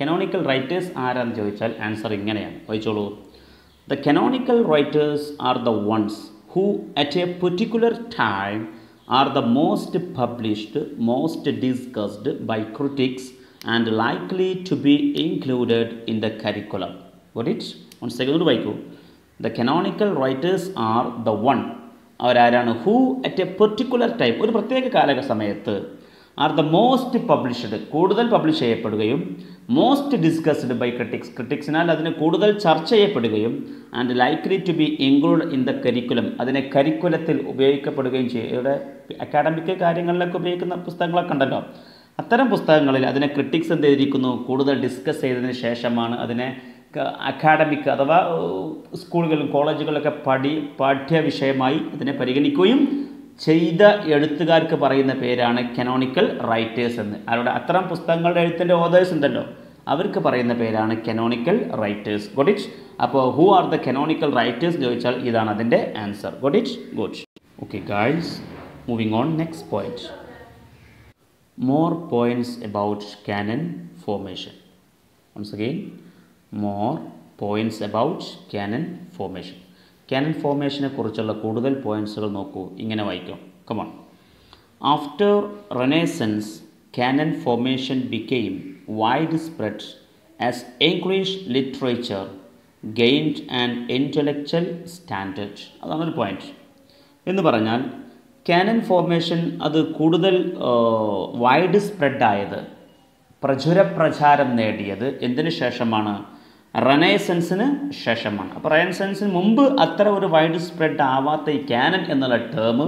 കനോണിക്കൽ റൈറ്റേഴ്സ് ആരാന്ന് ചോദിച്ചാൽ ആൻസർ ഇങ്ങനെയാണ്. വായിച്ചോളൂ. The canonical writers are the ones who at a particular time are the most published, most discussed by critics and likely to be included in the curriculum. Got it? One second വായിക്കൂ the canonical writers are the one അവരാരാണ് who at a particular time ഒരു പ്രത്യേക കാലക സമയത്ത് are the most published കൂടുതൽ publish ചെയ്യപ്പെടുകയും most discussed by critics ക്രിട്ടിക്സിനാൽ അതിന് കൂടുതൽ ചർച്ച ചെയ്യപ്പെടുകയും and likely to be include in the curriculum അതിനെ കരിക്കുലത്തിൽ ഉപയോഗിക്കപ്പെടുകയും ചെയ്യും. ഇവിടെ അക്കാഡമിക് കാര്യങ്ങളിലൊക്കെ ഉപയോഗിക്കുന്ന പുസ്തകങ്ങളൊക്കെ ഉണ്ടല്ലോ. അത്തരം പുസ്തകങ്ങളിൽ അതിനെ ക്രിട്ടിക്സ് എന്ത് ചെയ്തിരിക്കുന്നു? കൂടുതൽ ഡിസ്കസ് ചെയ്തതിന് ശേഷമാണ് അതിനെ അക്കാഡമിക് അഥവാ സ്കൂളുകളിലും കോളേജുകളിലൊക്കെ പഠി പാഠ്യ വിഷയമായി അതിനെ പരിഗണിക്കുകയും ചെയ്ത എഴുത്തുകാർക്ക് പറയുന്ന പേരാണ് കനോണിക്കൽ റൈറ്റേഴ്സ് എന്ന്. അവരുടെ അത്തരം പുസ്തകങ്ങളുടെ എഴുത്തിന്റെ ഓതേഴ്സ് ഉണ്ടല്ലോ. അവർക്ക് പറയുന്ന പേരാണ് കനോണിക്കൽ റൈറ്റേഴ്സ് ഗോഡ് ഇറ്റ് അപ്പോൾ who are the canonical writers ചോദിച്ചാൽ ഇതാണ് അതിന്റെ answer got it good okay guys moving on next point more points about canon formation once again more points about canon formation canon formation കുറിച്ചുള്ള കൂടുതൽ പോയിന്റ്സുകൾ നോക്കൂ. ഇങ്ങനെ വായിക്കും. Come on after renaissance canon formation became widespread as English literature gained and intellectual standard ഒരു point എന്ന് പറഞ്ഞാൽ Canon formation അത് കൂടുതൽ വൈഡ് സ്പ്രെഡായത് പ്രചുരപ്രചാരം നേടിയത് എന്തിനു ശേഷമാണ്? റനൈസൻസിന് ശേഷമാണ്. അപ്പോൾ റനൈസൻസിന് മുമ്പ് അത്ര ഒരു വൈഡ് സ്പ്രെഡ് ആവാത്ത ഈ ക്യാനൻ എന്നുള്ള ടേം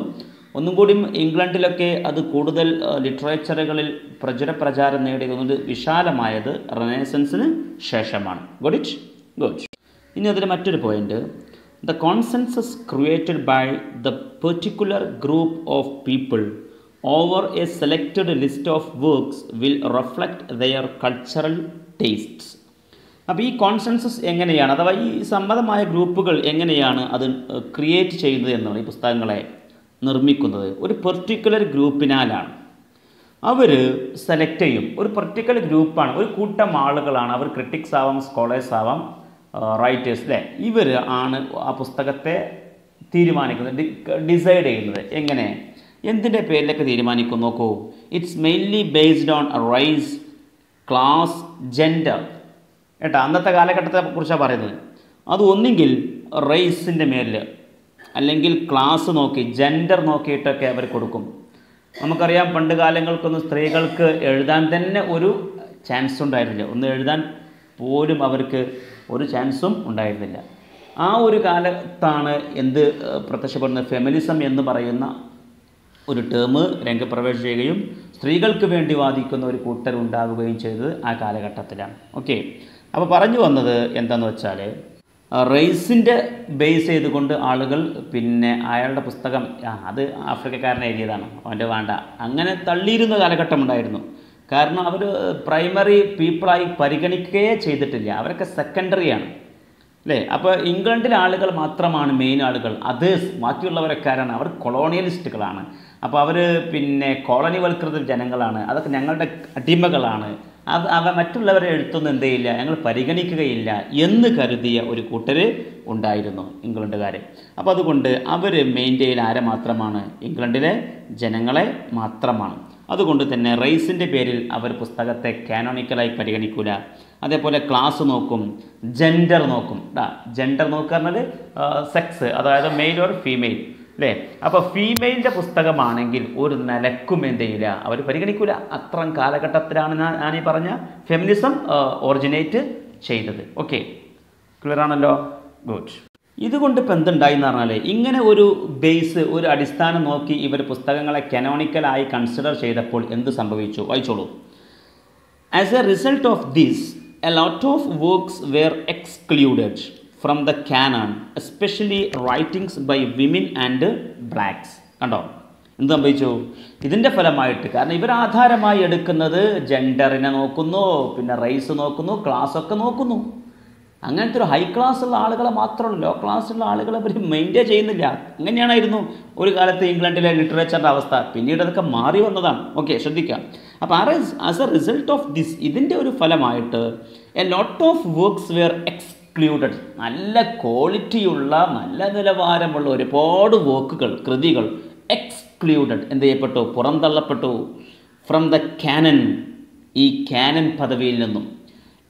ഒന്നും കൂടി ഇംഗ്ലണ്ടിലൊക്കെ അത് കൂടുതൽ ലിറ്ററേച്ചറുകളിൽ പ്രചുര പ്രചാരം നേടിയത് വിശാലമായത് റനൈസൻസിന് ശേഷമാണ്. ഗുഡ് ഇറ്റ് ഗുഡ് ഇനി അതിൽ മറ്റൊരു point the consensus created by the particular group of people over a selected list of works will reflect their cultural tastes അപ്പോൾ ഈ കോൺസെൻസസ് എങ്ങനെയാണ്? അഥവാ ഈ സമ്മതമായ ഗ്രൂപ്പുകൾ എങ്ങനെയാണ് അത് ക്രിയേറ്റ് ചെയ്യുന്നത് എന്നുള്ള ഈ പുസ്തകങ്ങളെ നിർമ്മിക്കുന്നത്? ഒരു പെർട്ടിക്കുലർ ഗ്രൂപ്പിനാലാണ്. അവർ സെലക്ട് ചെയ്യും. ഒരു പെർട്ടിക്കുലർ ഗ്രൂപ്പാണ്. ഒരു കൂട്ടം ആളുകളാണ്. അവർ ക്രിട്ടിക്സ് ആവാം സ്കോളേഴ്സ് ആവാം റൈറ്റേഴ്സ് അല്ലേ ഇവർ ആണ് ആ പുസ്തകത്തെ തീരുമാനിക്കുന്നത് ഡിസൈഡ് ചെയ്യുന്നത്. എങ്ങനെ? എന്തിന്റെ പേരിലൊക്കെ തീരുമാനിക്കും? നോക്കൂ. It's mainly based on race class gender കേട്ടോ അന്നത്തെ കാലഘട്ടത്തെ കുറിച്ചാണ് പറയുന്നത്. അത് ഒന്നുകിൽ റേസിന്റെ മേലിൽ അല്ലെങ്കിൽ ക്ലാസ് നോക്കി ജെൻഡർ നോക്കിയിട്ടൊക്കെ അവർ കൊടുക്കും. നമുക്കറിയാം പണ്ട് കാലങ്ങൾക്കൊന്നും സ്ത്രീകൾക്ക് എഴുതാൻ തന്നെ ഒരു ചാൻസ് ഉണ്ടായിരുന്നില്ല. ഒന്ന് എഴുതാൻ പോലും അവർക്ക് ഒരു ചാൻസും ഉണ്ടായിരുന്നില്ല. ആ ഒരു കാലത്താണ് എന്ത് പ്രത്യക്ഷപ്പെടുന്നത്? ഫെമിനിസം എന്ന് പറയുന്ന ഒരു ടേം രംഗപ്രവേശം ചെയ്യുകയും സ്ത്രീകൾക്ക് വേണ്ടി വാദിക്കുന്ന ഒരു കൂട്ടർ ഉണ്ടാവുകയും ചെയ്തത് ആ കാലഘട്ടത്തിലാണ്. ഓക്കെ അപ്പോൾ പറഞ്ഞു വന്നത് എന്താണെന്ന് വെച്ചാൽ റേസിന്റെ ബേസ് ചെയ്തുകൊണ്ട് ആളുകൾ പിന്നെ അയാളുടെ പുസ്തകം അത് ആഫ്രിക്കക്കാരൻ എഴുതിയതാണ് അവന്റെ വേണ്ട. അങ്ങനെ തള്ളിയിരുന്ന കാലഘട്ടം ഉണ്ടായിരുന്നു. കാരണം അവർ പ്രൈമറി പീപ്പിളായി പരിഗണിക്കുകയേ ചെയ്തിട്ടില്ല. അവരൊക്കെ സെക്കൻഡറിയാണ് അല്ലേ? അപ്പോൾ ഇംഗ്ലണ്ടിലെ ആളുകൾ മാത്രമാണ് മെയിൻ ആളുകൾ. അതേഴ്സ് ബാക്കിയുള്ളവരൊക്കെ ആരാണ്? അവർ കൊളോണിയലിസ്റ്റുകളാണ്. അപ്പോൾ അവർ പിന്നെ കോളനിവൽകൃത ജനങ്ങളാണ്. അതൊക്കെ ഞങ്ങളുടെ അടിമകളാണ്. അവ മറ്റുള്ളവരെ എഴുത്തൊന്നും എന്ത് ചെയ്യില്ല ഞങ്ങൾ പരിഗണിക്കുകയില്ല എന്ന് കരുതിയ ഒരു കൂട്ടർ ഉണ്ടായിരുന്നു ഇംഗ്ലണ്ടുകാർ അപ്പോൾ അതുകൊണ്ട് അവർ മെയിന്റെയിൻ ആരെ മാത്രമാണ്? ഇംഗ്ലണ്ടിലെ ജനങ്ങളെ മാത്രമാണ്. അതുകൊണ്ട് തന്നെ റൈസിന്റെ പേരിൽ അവർ പുസ്തകത്തെ കാനോണിക്കലായി പരിഗണിക്കൂല. അതേപോലെ ക്ലാസ് നോക്കും ജെൻഡർ നോക്കും. ജെൻഡർ നോക്കുക സെക്സ് അതായത് മെയിൽ ഓർ ഫീമെയിൽ. അല്ലേ അപ്പോൾ ഫീമെയിലിന്റെ പുസ്തകമാണെങ്കിൽ ഒരു നിലക്കും എന്ത് ചെയ്യില്ല. അവർ പരിഗണിക്കില്ല അത്രയും കാലഘട്ടത്തിലാണ് ഞാൻ ഈ പറഞ്ഞ ഫെമിനിസം ഒറിജിനേറ്റ് ചെയ്തത്. ഓക്കെ ക്ലിയർ ആണല്ലോ? ഗുഡ് ഇതുകൊണ്ട് ഇപ്പം എന്തുണ്ടായി എന്ന് പറഞ്ഞാൽ ഇങ്ങനെ ഒരു ബേസ് ഒരു അടിസ്ഥാനം നോക്കി ഇവർ പുസ്തകങ്ങളെ കനോണിക്കലായി കൺസിഡർ ചെയ്തപ്പോൾ എന്ത് സംഭവിച്ചു? വായിച്ചോളൂ. As a result of this a lot of works were excluded from the canon especially writings by women and blacks കണ്ടോ? എന്ത് സംഭവിച്ചു? ഇതിന്റെ ഫലമായിട്ട് കാരണം ഇവർ ആധാരമായി എടുക്കുന്നത് ജെൻഡറിനെ നോക്കുന്നു പിന്നെ റേസ് നോക്കുന്നു ക്ലാസ് ഒക്കെ നോക്കുന്നു. അങ്ങനത്തെ ഒരു ഹൈ ക്ലാസ് ഉള്ള ആളുകളെ മാത്രമല്ല ലോ ക്ലാസ് ഉള്ള ആളുകളെ അവർ മെയിന്റെയിൻ ചെയ്യുന്നില്ല. അങ്ങനെയാണായിരുന്നു ഒരു കാലത്ത് ഇംഗ്ലണ്ടിലെ ലിറ്ററേച്ചറിന്റെ അവസ്ഥ. പിന്നീട് അതൊക്കെ മാറി വന്നതാണ്. ഓക്കെ ശ്രദ്ധിക്കാം. അപ്പോൾ as a result of this ഇതിന്റെ ഒരു ഫലമായിട്ട് a lot of works were excluded നല്ല ക്വാളിറ്റിയുള്ള നല്ല നിലവാരമുള്ള ഒരുപാട് വർക്കുകൾ കൃതികൾ എക്സ്ക്ലൂഡഡ് എന്ത് ചെയ്യപ്പെട്ടു? പുറന്തള്ളപ്പെട്ടു. ഫ്രം ദ കാനൻ ഈ കാനൻ പദവിയിൽ നിന്നും.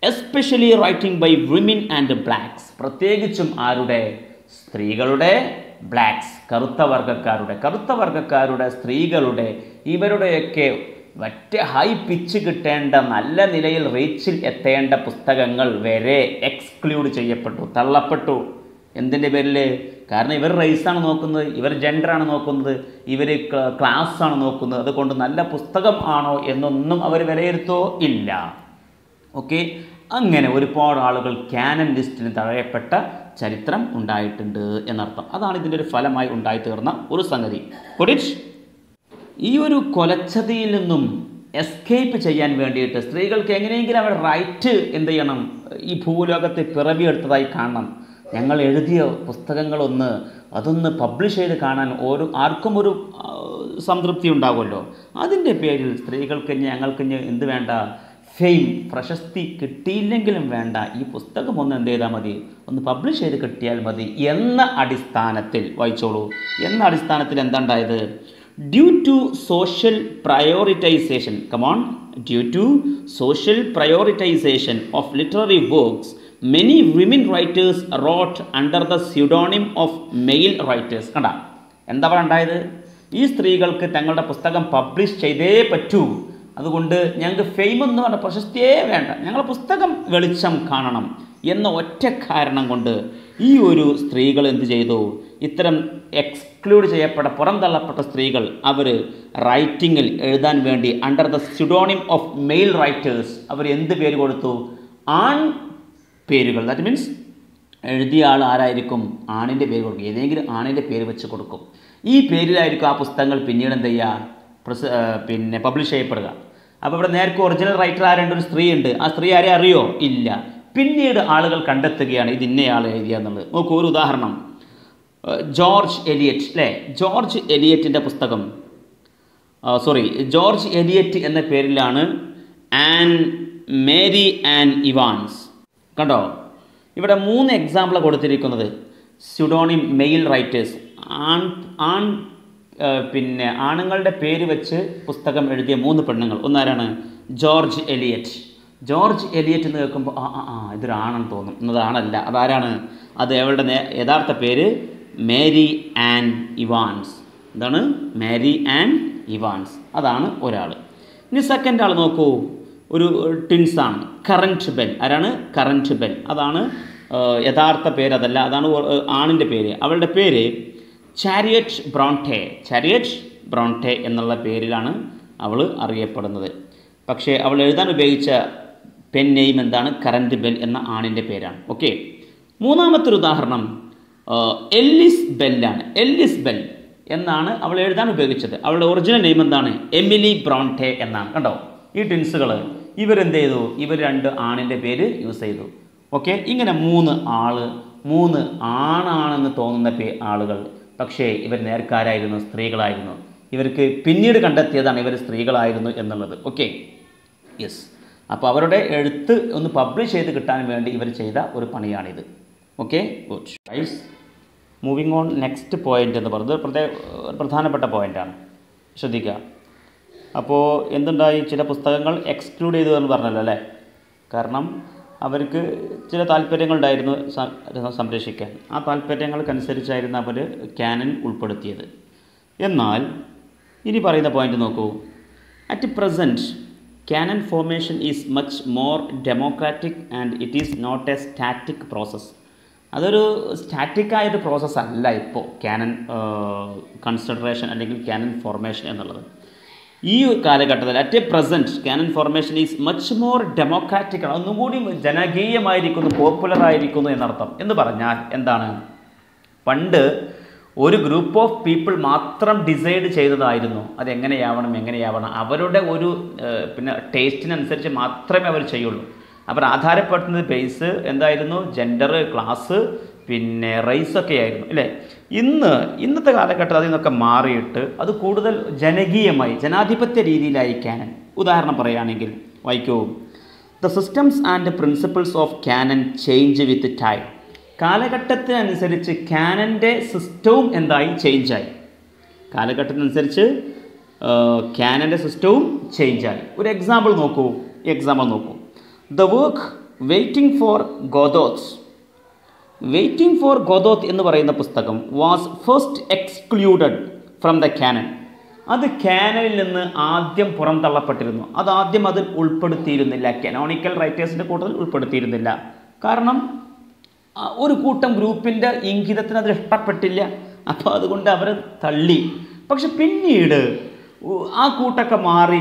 Especially writing by women and blacks പ്രത്യേകിച്ചും ആരുടെ? സ്ത്രീകളുടെ. ബ്ലാക്സ് കറുത്ത വർഗക്കാരുടെ. കറുത്ത വർഗക്കാരുടെ സ്ത്രീകളുടെ. ഇവരുടെയൊക്കെ ഒറ്റ ഹൈ പിച്ച് കിട്ടേണ്ട നല്ല നിലയിൽ റീച്ചിൽ എത്തേണ്ട പുസ്തകങ്ങൾ വരെ എക്സ്ക്ലൂഡ് ചെയ്യപ്പെട്ടു തള്ളപ്പെട്ടു. എന്തിന്റെ പേരിൽ കാരണം ഇവർ റേസാണ് നോക്കുന്നത് ഇവർ ജെൻഡറാണ് നോക്കുന്നത് ഇവർ ക്ലാസ്സാണ് നോക്കുന്നത്. അതുകൊണ്ട് നല്ല പുസ്തകം ആണോ എന്നൊന്നും അവർ വിലയിരുത്തോ ഇല്ല. ഓക്കെ അങ്ങനെ ഒരുപാട് ആളുകൾ ക്യാനൻ ലിസ്റ്റിന് തഴയപ്പെട്ട ചരിത്രം ഉണ്ടായിട്ടുണ്ട് എന്നർത്ഥം. അതാണ് ഇതിന്റെ ഒരു ഫലമായി ഉണ്ടായിത്തീർന്ന ഒരു സംഗതി. കൊടിറ്റ് ഈ ഒരു കൊലച്ചതിയിൽ നിന്നും എസ്കേപ്പ് ചെയ്യാൻ വേണ്ടിയിട്ട് സ്ത്രീകൾക്ക് എങ്ങനെയെങ്കിലും അവരുടെ റൈറ്റ് എന്ത് ചെയ്യണം? ഈ ഭൂലോകത്തെ പിറവിയെടുത്തതായി കാണണം. ഞങ്ങൾ എഴുതിയ പുസ്തകങ്ങളൊന്ന് അതൊന്ന് പബ്ലിഷ് ചെയ്ത് കാണാൻ ഓരോ ആർക്കും ഒരു സംതൃപ്തി ഉണ്ടാകുമല്ലോ അതിന്റെ പേരിൽ സ്ത്രീകൾക്ക് ഞങ്ങൾക്ക് എന്ത് വേണ്ട? ഫെയിം പ്രശസ്തി കിട്ടിയില്ലെങ്കിലും വേണ്ട. ഈ പുസ്തകം ഒന്ന് എന്ത് ചെയ്താൽ മതി? ഒന്ന് പബ്ലിഷ് ചെയ്ത് കിട്ടിയാൽ മതി. എന്ന അടിസ്ഥാനത്തിൽ വായിച്ചോളൂ. എന്ന അടിസ്ഥാനത്തിൽ എന്താണ്ടായത് due to social prioritization come on due to social prioritization of literary works many women writers wrote under the pseudonym of male writers കണ്ട? എന്താ പറയുക ഉണ്ടായത് ഈ സ്ത്രീകൾക്ക് തങ്ങളുടെ പുസ്തകം പബ്ലിഷ് ചെയ്തേ പറ്റൂ. അതുകൊണ്ട് ഞങ്ങൾക്ക് ഫെയിം എന്ന് പറഞ്ഞ പ്രശസ്തിയേ വേണ്ട. ഞങ്ങളുടെ പുസ്തകം വെളിച്ചം കാണണം എന്ന ഒറ്റ കാരണം കൊണ്ട് ഈ ഒരു സ്ത്രീകൾ എന്ത് ചെയ്തു? ഇത്തരം എക്സ്ക്ലൂഡ് ചെയ്യപ്പെട്ട പുറന്തള്ളപ്പെട്ട സ്ത്രീകൾ അവർ റൈറ്റിങ്ങിൽ എഴുതാൻ വേണ്ടി under the pseudonym of male writers അവർ എന്ത് പേര് കൊടുത്തു? ആൺ പേരുകൾ. ദാറ്റ് മീൻസ് എഴുതിയ ആൾ ആരായിരിക്കും? ആണിന്റെ പേര് കൊടുക്കും. ഏതെങ്കിലും ആണിന്റെ പേര് വെച്ച് കൊടുക്കും. ഈ പേരിലായിരിക്കും ആ പുസ്തകങ്ങൾ പിന്നീട് എന്ത് ചെയ്യുക? പ്രസ് പിന്നെ പബ്ലിഷ് ചെയ്യപ്പെടുക. അപ്പോൾ ഇവിടെ നേരത്തെ ഒറിജിനൽ റൈറ്റർ ആരുണ്ട് ഒരു സ്ത്രീ ഉണ്ട് ആ സ്ത്രീ ആരെ അറിയോ? ഇല്ല. പിന്നീട് ആളുകൾ കണ്ടെത്തുകയാണ് ഇത് ഇന്നയാൾ എഴുതിയ എന്നുള്ളത്. നോക്കൂ ഒരു ഉദാഹരണം. ജോർജ് എലിയറ്റ് അല്ലേ? ജോർജ് എലിയറ്റിന്റെ പുസ്തകം. സോറി ജോർജ് എലിയറ്റ് എന്ന പേരിലാണ് ആൻ മേരി ആൻ ഇവാൻസ്. കണ്ടോ? ഇവിടെ മൂന്ന് എക്സാമ്പിൾ കൊടുത്തിരിക്കുന്നത്. സ്യുഡോണിം മെയിൽ റൈറ്റേഴ്സ് ആൺ ആൺ പിന്നെ ആണുങ്ങളുടെ പേര് വെച്ച് പുസ്തകം എഴുതിയ മൂന്ന് പെണ്ണുങ്ങൾ. ഒന്നാരാണ്? George Eliot. ജോർജ് എലിയറ്റ് എന്ന് കേൾക്കുമ്പോൾ ആ ആ ആ ഇതൊരാണെന്ന് തോന്നും. എന്നതാണല്ല അതാരാണ്? അത് അവളുടെ യഥാർത്ഥ പേര് മേരി ആൻഡ് ഇവാൻസ് എന്താണ്? മേരി ആൻഡ് ഇവാൻസ് അതാണ് ഒരാൾ ഇനി സെക്കൻഡ് ആൾ നോക്കൂ. ഒരു ടിൻസാണ് കറന്റ് ബെൽ ആരാണ്? കറന്റ് ബെൽ അതാണ് യഥാർത്ഥ പേര്. അതല്ല അതാണ് ആണിന്റെ പേര്. അവളുടെ പേര് ചാരിയറ്റ് ബ്രോൺട്ടെ ചാരിയറ്റ് ബ്രോൺട്ടെ എന്നുള്ള പേരിലാണ് അവൾ അറിയപ്പെടുന്നത്. പക്ഷേ അവൾ എഴുതാൻ ഉപയോഗിച്ച പെൻ നെയിം എന്താണ്? കറന്റ് ബെൽ എന്ന ആണിന്റെ പേരാണ്. ഓക്കെ മൂന്നാമത്തെ ഉദാഹരണം. എല്ലിസ് ബെല്ലാണ് എല്ലിസ് ബെൽ എന്നാണ് അവൾ എഴുതാൻ ഉപയോഗിച്ചത്. അവളുടെ ഒറിജിനൽ നെയിം എന്താണ്? എമിലി ബ്രോൺട്ടെ എന്നാണ്. കണ്ടോ? ഈ ടിൻസുകൾ ഇവരെന്ത് ചെയ്തു? ഇവർ രണ്ട് ആണിന്റെ പേര് യൂസ് ചെയ്തു. ഓക്കെ ഇങ്ങനെ മൂന്ന് ആൾ മൂന്ന് ആണാണെന്ന് തോന്നുന്ന പേ ആളുകൾ. പക്ഷേ ഇവർ നേർക്കാരായിരുന്നു സ്ത്രീകളായിരുന്നു. ഇവർക്ക് പിന്നീട് കണ്ടെത്തിയതാണ് ഇവർ സ്ത്രീകളായിരുന്നു എന്നുള്ളത്. ഓക്കെ യെസ് അപ്പോൾ അവരുടെ എഴുത്ത് ഒന്ന് പബ്ലിഷ് ചെയ്ത് കിട്ടാൻ വേണ്ടി ഇവർ ചെയ്ത ഒരു പണിയാണിത്. Okay good guys moving on next point എന്ന് പറഞ്ഞത് പ്രത്യേക പ്രധാനപ്പെട്ട പോയിന്റാണ് ശ്രദ്ധിക്കുക അപ്പോൾ എന്തുണ്ടായി? ചില പുസ്തകങ്ങൾ എക്സ്ക്ലൂഡ് ചെയ്തു എന്ന് പറഞ്ഞല്ലോ അല്ലേ? കാരണം അവർക്ക് ചില താല്പര്യങ്ങളുണ്ടായിരുന്നു സംരക്ഷിക്കാൻ. ആ താല്പര്യങ്ങൾക്കനുസരിച്ചായിരുന്നു അവർ ക്യാനൻ ഉൾപ്പെടുത്തിയത്. എന്നാൽ ഇനി പറയുന്ന പോയിന്റ് നോക്കൂ. At present canon formation is much more democratic and it is not a static process അതൊരു സ്റ്റാറ്റിക്കായൊരു പ്രോസസ്സ് അല്ല ഇപ്പോൾ ക്യാനൻ കൺസിഡറേഷൻ അല്ലെങ്കിൽ ക്യാനൻ ഫോർമേഷൻ എന്നുള്ളത്. ഈ ഒരു കാലഘട്ടത്തിൽ at a present canon formation is much more democratic ആണ്. ഒന്നുകൂടി ജനകീയമായിരിക്കുന്നു പോപ്പുലർ ആയിരിക്കുന്നു എന്നർത്ഥം. എന്ന് പറഞ്ഞാൽ എന്താണ്? പണ്ട് ഒരു ഗ്രൂപ്പ് ഓഫ് പീപ്പിൾ മാത്രം ഡിസൈഡ് ചെയ്തതായിരുന്നു. അതെങ്ങനെയാവണം എങ്ങനെയാവണം. അവരുടെ ഒരു പിന്നെ ടേസ്റ്റിനനുസരിച്ച് മാത്രമേ അവർ ചെയ്യുള്ളൂ. അവർ ആധാരപ്പെടുന്നത് ബേസ് എന്തായിരുന്നു? ജെൻഡർ ക്ലാസ് പിന്നെ റേസ് ഒക്കെ ആയിരുന്നു അല്ലേ? ഇന്ന് ഇന്നത്തെ കാലഘട്ടത്തിൽ അതിൽ നിന്നൊക്കെ മാറിയിട്ട് അത് കൂടുതൽ ജനകീയമായി ജനാധിപത്യ രീതിയിലായി ക്യാനൻ ഉദാഹരണം പറയുകയാണെങ്കിൽ വായിക്കൂ. The systems and principles of canon change with time കാലഘട്ടത്തിനനുസരിച്ച് ക്യാനന്റെ സിസ്റ്റവും എന്തായി? ചേഞ്ചായി കാലഘട്ടത്തിനനുസരിച്ച് ക്യാനന്റെ സിസ്റ്റവും ചേഞ്ചായി ഒരു എക്സാമ്പിൾ നോക്കൂ. എക്സാമ്പിൾ നോക്കൂ. The work waiting for Godots waiting for Godot എന്ന് പറയുന്ന പുസ്തകം was first excluded from the canon അത് ക്യാനലിൽ നിന്ന് ആദ്യം പുറന്തള്ളപ്പെട്ടിരുന്നു. അത് ആദ്യം അതിൽ ഉൾപ്പെടുത്തിയിരുന്നില്ല. കനോണിക്കൽ റൈറ്റേഴ്സിന്റെ കൂട്ടത്തിൽ ഉൾപ്പെടുത്തിയിരുന്നില്ല. കാരണം ഒരു കൂട്ടം ഗ്രൂപ്പിന്റെ ഇംഗിതത്തിന് അത് ഇഷ്ടപ്പെട്ടില്ല. അപ്പോൾ അതുകൊണ്ട് അവർ തള്ളി. പക്ഷെ പിന്നീട് ആ കൂട്ടൊക്കെ മാറി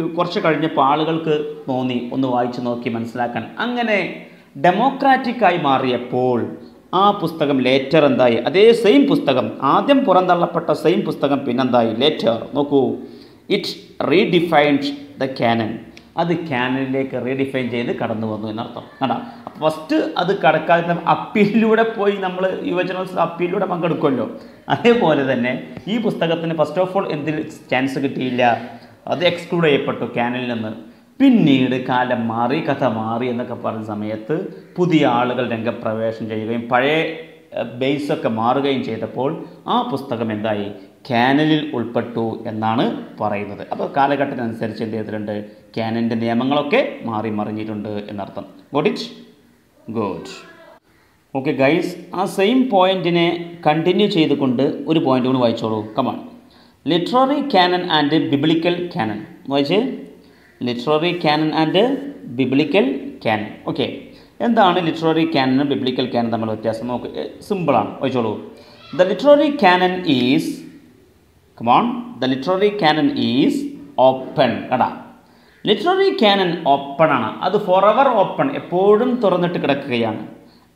കുറച്ച് കഴിഞ്ഞപ്പോൾ ആളുകൾക്ക് തോന്നി ഒന്ന് വായിച്ചു നോക്കി മനസ്സിലാക്കാൻ. അങ്ങനെ ഡെമോക്രാറ്റിക്കായി മാറിയപ്പോൾ ആ പുസ്തകം ലേറ്റർ എന്തായി? അതേ സെയിം പുസ്തകം. ആദ്യം പുറന്തള്ളപ്പെട്ട സെയിം പുസ്തകം പിന്നെന്തായി? ലേറ്റർ. നോക്കൂ. ഇറ്റ് റീഡിഫൈൻഡ് ദ ക്യാനൻ അത് ക്യാനലിലേക്ക് റീഡിഫൈൻ ചെയ്ത് കടന്നു വന്നു എന്നർത്ഥം. കണ്ടാ? ഫസ്റ്റ് അത് കടക്കാതെ അപ്പീലിലൂടെ പോയി നമ്മൾ യുവജനോത്സവ അപ്പീലിലൂടെ പങ്കെടുക്കുമല്ലോ. അതേപോലെ തന്നെ ഈ പുസ്തകത്തിന് ഫസ്റ്റ് ഓഫ് ഓൾ എന്തിൽ ചാൻസ് കിട്ടിയില്ല? അത് എക്സ്ക്ലൂഡ് ചെയ്യപ്പെട്ടു ക്യാനലിൽ നിന്ന്. പിന്നീട് കാലം മാറി കഥ മാറി എന്നൊക്കെ പറഞ്ഞ സമയത്ത് പുതിയ ആളുകൾ രംഗപ്രവേശം ചെയ്യുകയും പഴയ ബേസൊക്കെ മാറുകയും ചെയ്തപ്പോൾ ആ പുസ്തകം എന്തായി? ക്യാനലിൽ ഉൾപ്പെട്ടു എന്നാണ് പറയുന്നത്. അപ്പോൾ കാലഘട്ടത്തിനനുസരിച്ച് എന്ത് ചെയ്തിട്ടുണ്ട്? ക്യാനന്റെ നിയമങ്ങളൊക്കെ മാറി മറിഞ്ഞിട്ടുണ്ട് എന്നർത്ഥം. Got it good okay guys ആ സെയിം പോയിന്റിനെ കണ്ടിന്യൂ ചെയ്തുകൊണ്ട് ഒരു പോയിന്റ് കൂടി വായിച്ചോളൂ. Come on literary canon and biblical canon വായിച്ചേ? Literary canon and biblical canon okay എന്താണ് ലിറ്റററി ക്യാനനും ബിബ്ലിക്കൽ ക്യാനൻ തമ്മിൽ വ്യത്യാസം? നോക്ക്. സിമ്പിളാണ് വായിച്ചോളൂ. The literary canon is come on the literary canon is open കടാ literary canon open ആണ്. അത് ഫോർ എവർ ഓപ്പൺ എപ്പോഴും തുറന്നിട്ട് കിടക്കുകയാണ്.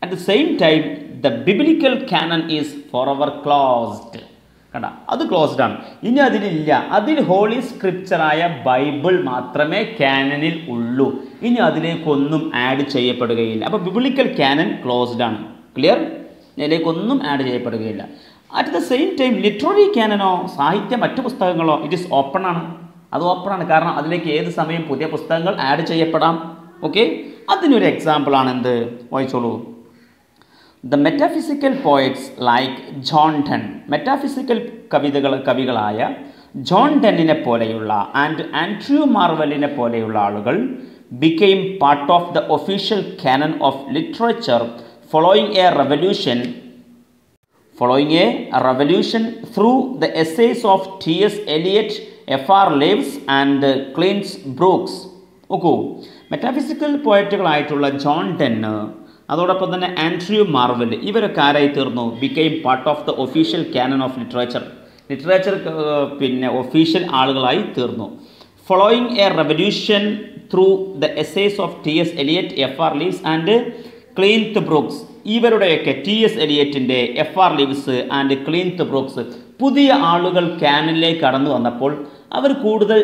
At the same time the biblical canon is for ever closed കണ്ട. അത് ക്ലോസ്ഡ് ആണ്. ഇനി അതിലില്ല. അതിൽ ഹോളി സ്ക്രിപ്ചറായ ബൈബിൾ മാത്രമേ ക്യാനനിൽ ഉള്ളൂ. ഇനി അതിലേക്കൊന്നും ആഡ് ചെയ്യപ്പെടുകയില്ല. അപ്പോൾ ബിബിളിക്കൽ ക്യാനൻ ക്ലോസ്ഡ് ആണ്. ക്ലിയർ ഇതിലേക്കൊന്നും add ചെയ്യപ്പെടുകയില്ല. At the same time literary ക്യാനനോ സാഹിത്യ മറ്റു പുസ്തകങ്ങളോ ഇറ്റ് ഇസ് ഓപ്പൺ ആണ്. അത് ഓപ്പൺ ആണ്. കാരണം അതിലേക്ക് ഏത് സമയം പുതിയ പുസ്തകങ്ങൾ ആഡ് ചെയ്യപ്പെടാം. ഓക്കെ അതിനൊരു എക്സാമ്പിളാണ് എന്ത്? വായിച്ചോളൂ. The metaphysical poets like John Donne metaphysical കവിതകൾ കവികളായ ജോൺ ടെന്നിനെ പോലെയുള്ള ആൻഡ് ആൻഡ്രൂ മാർവലിനെ പോലെയുള്ള ആളുകൾ became part of the official canon of literature following a revolution a a through the the of T S Eliot F R Leavis and Cleanth Brooks നോക്കൂ metaphysical പോയറ്റുകളായിട്ടുള്ള John Donne അതോടൊപ്പം തന്നെ Andrew Marvell ഇവരൊക്കെ ആരായി തീർന്നു? Became part of the official canon of literature literature പിന്നെ official ആളുകളായി തീർന്നു. Following a revolution through the essays of T S Eliot F R Leavis and Cleanth Brooks ഇവരുടെയൊക്കെ T S എലിയറ്റിന്റെ F R Leavis and Cleanth Brooks പുതിയ ആളുകൾ ക്യാനലിലേക്ക് കടന്നു വന്നപ്പോൾ അവർ കൂടുതൽ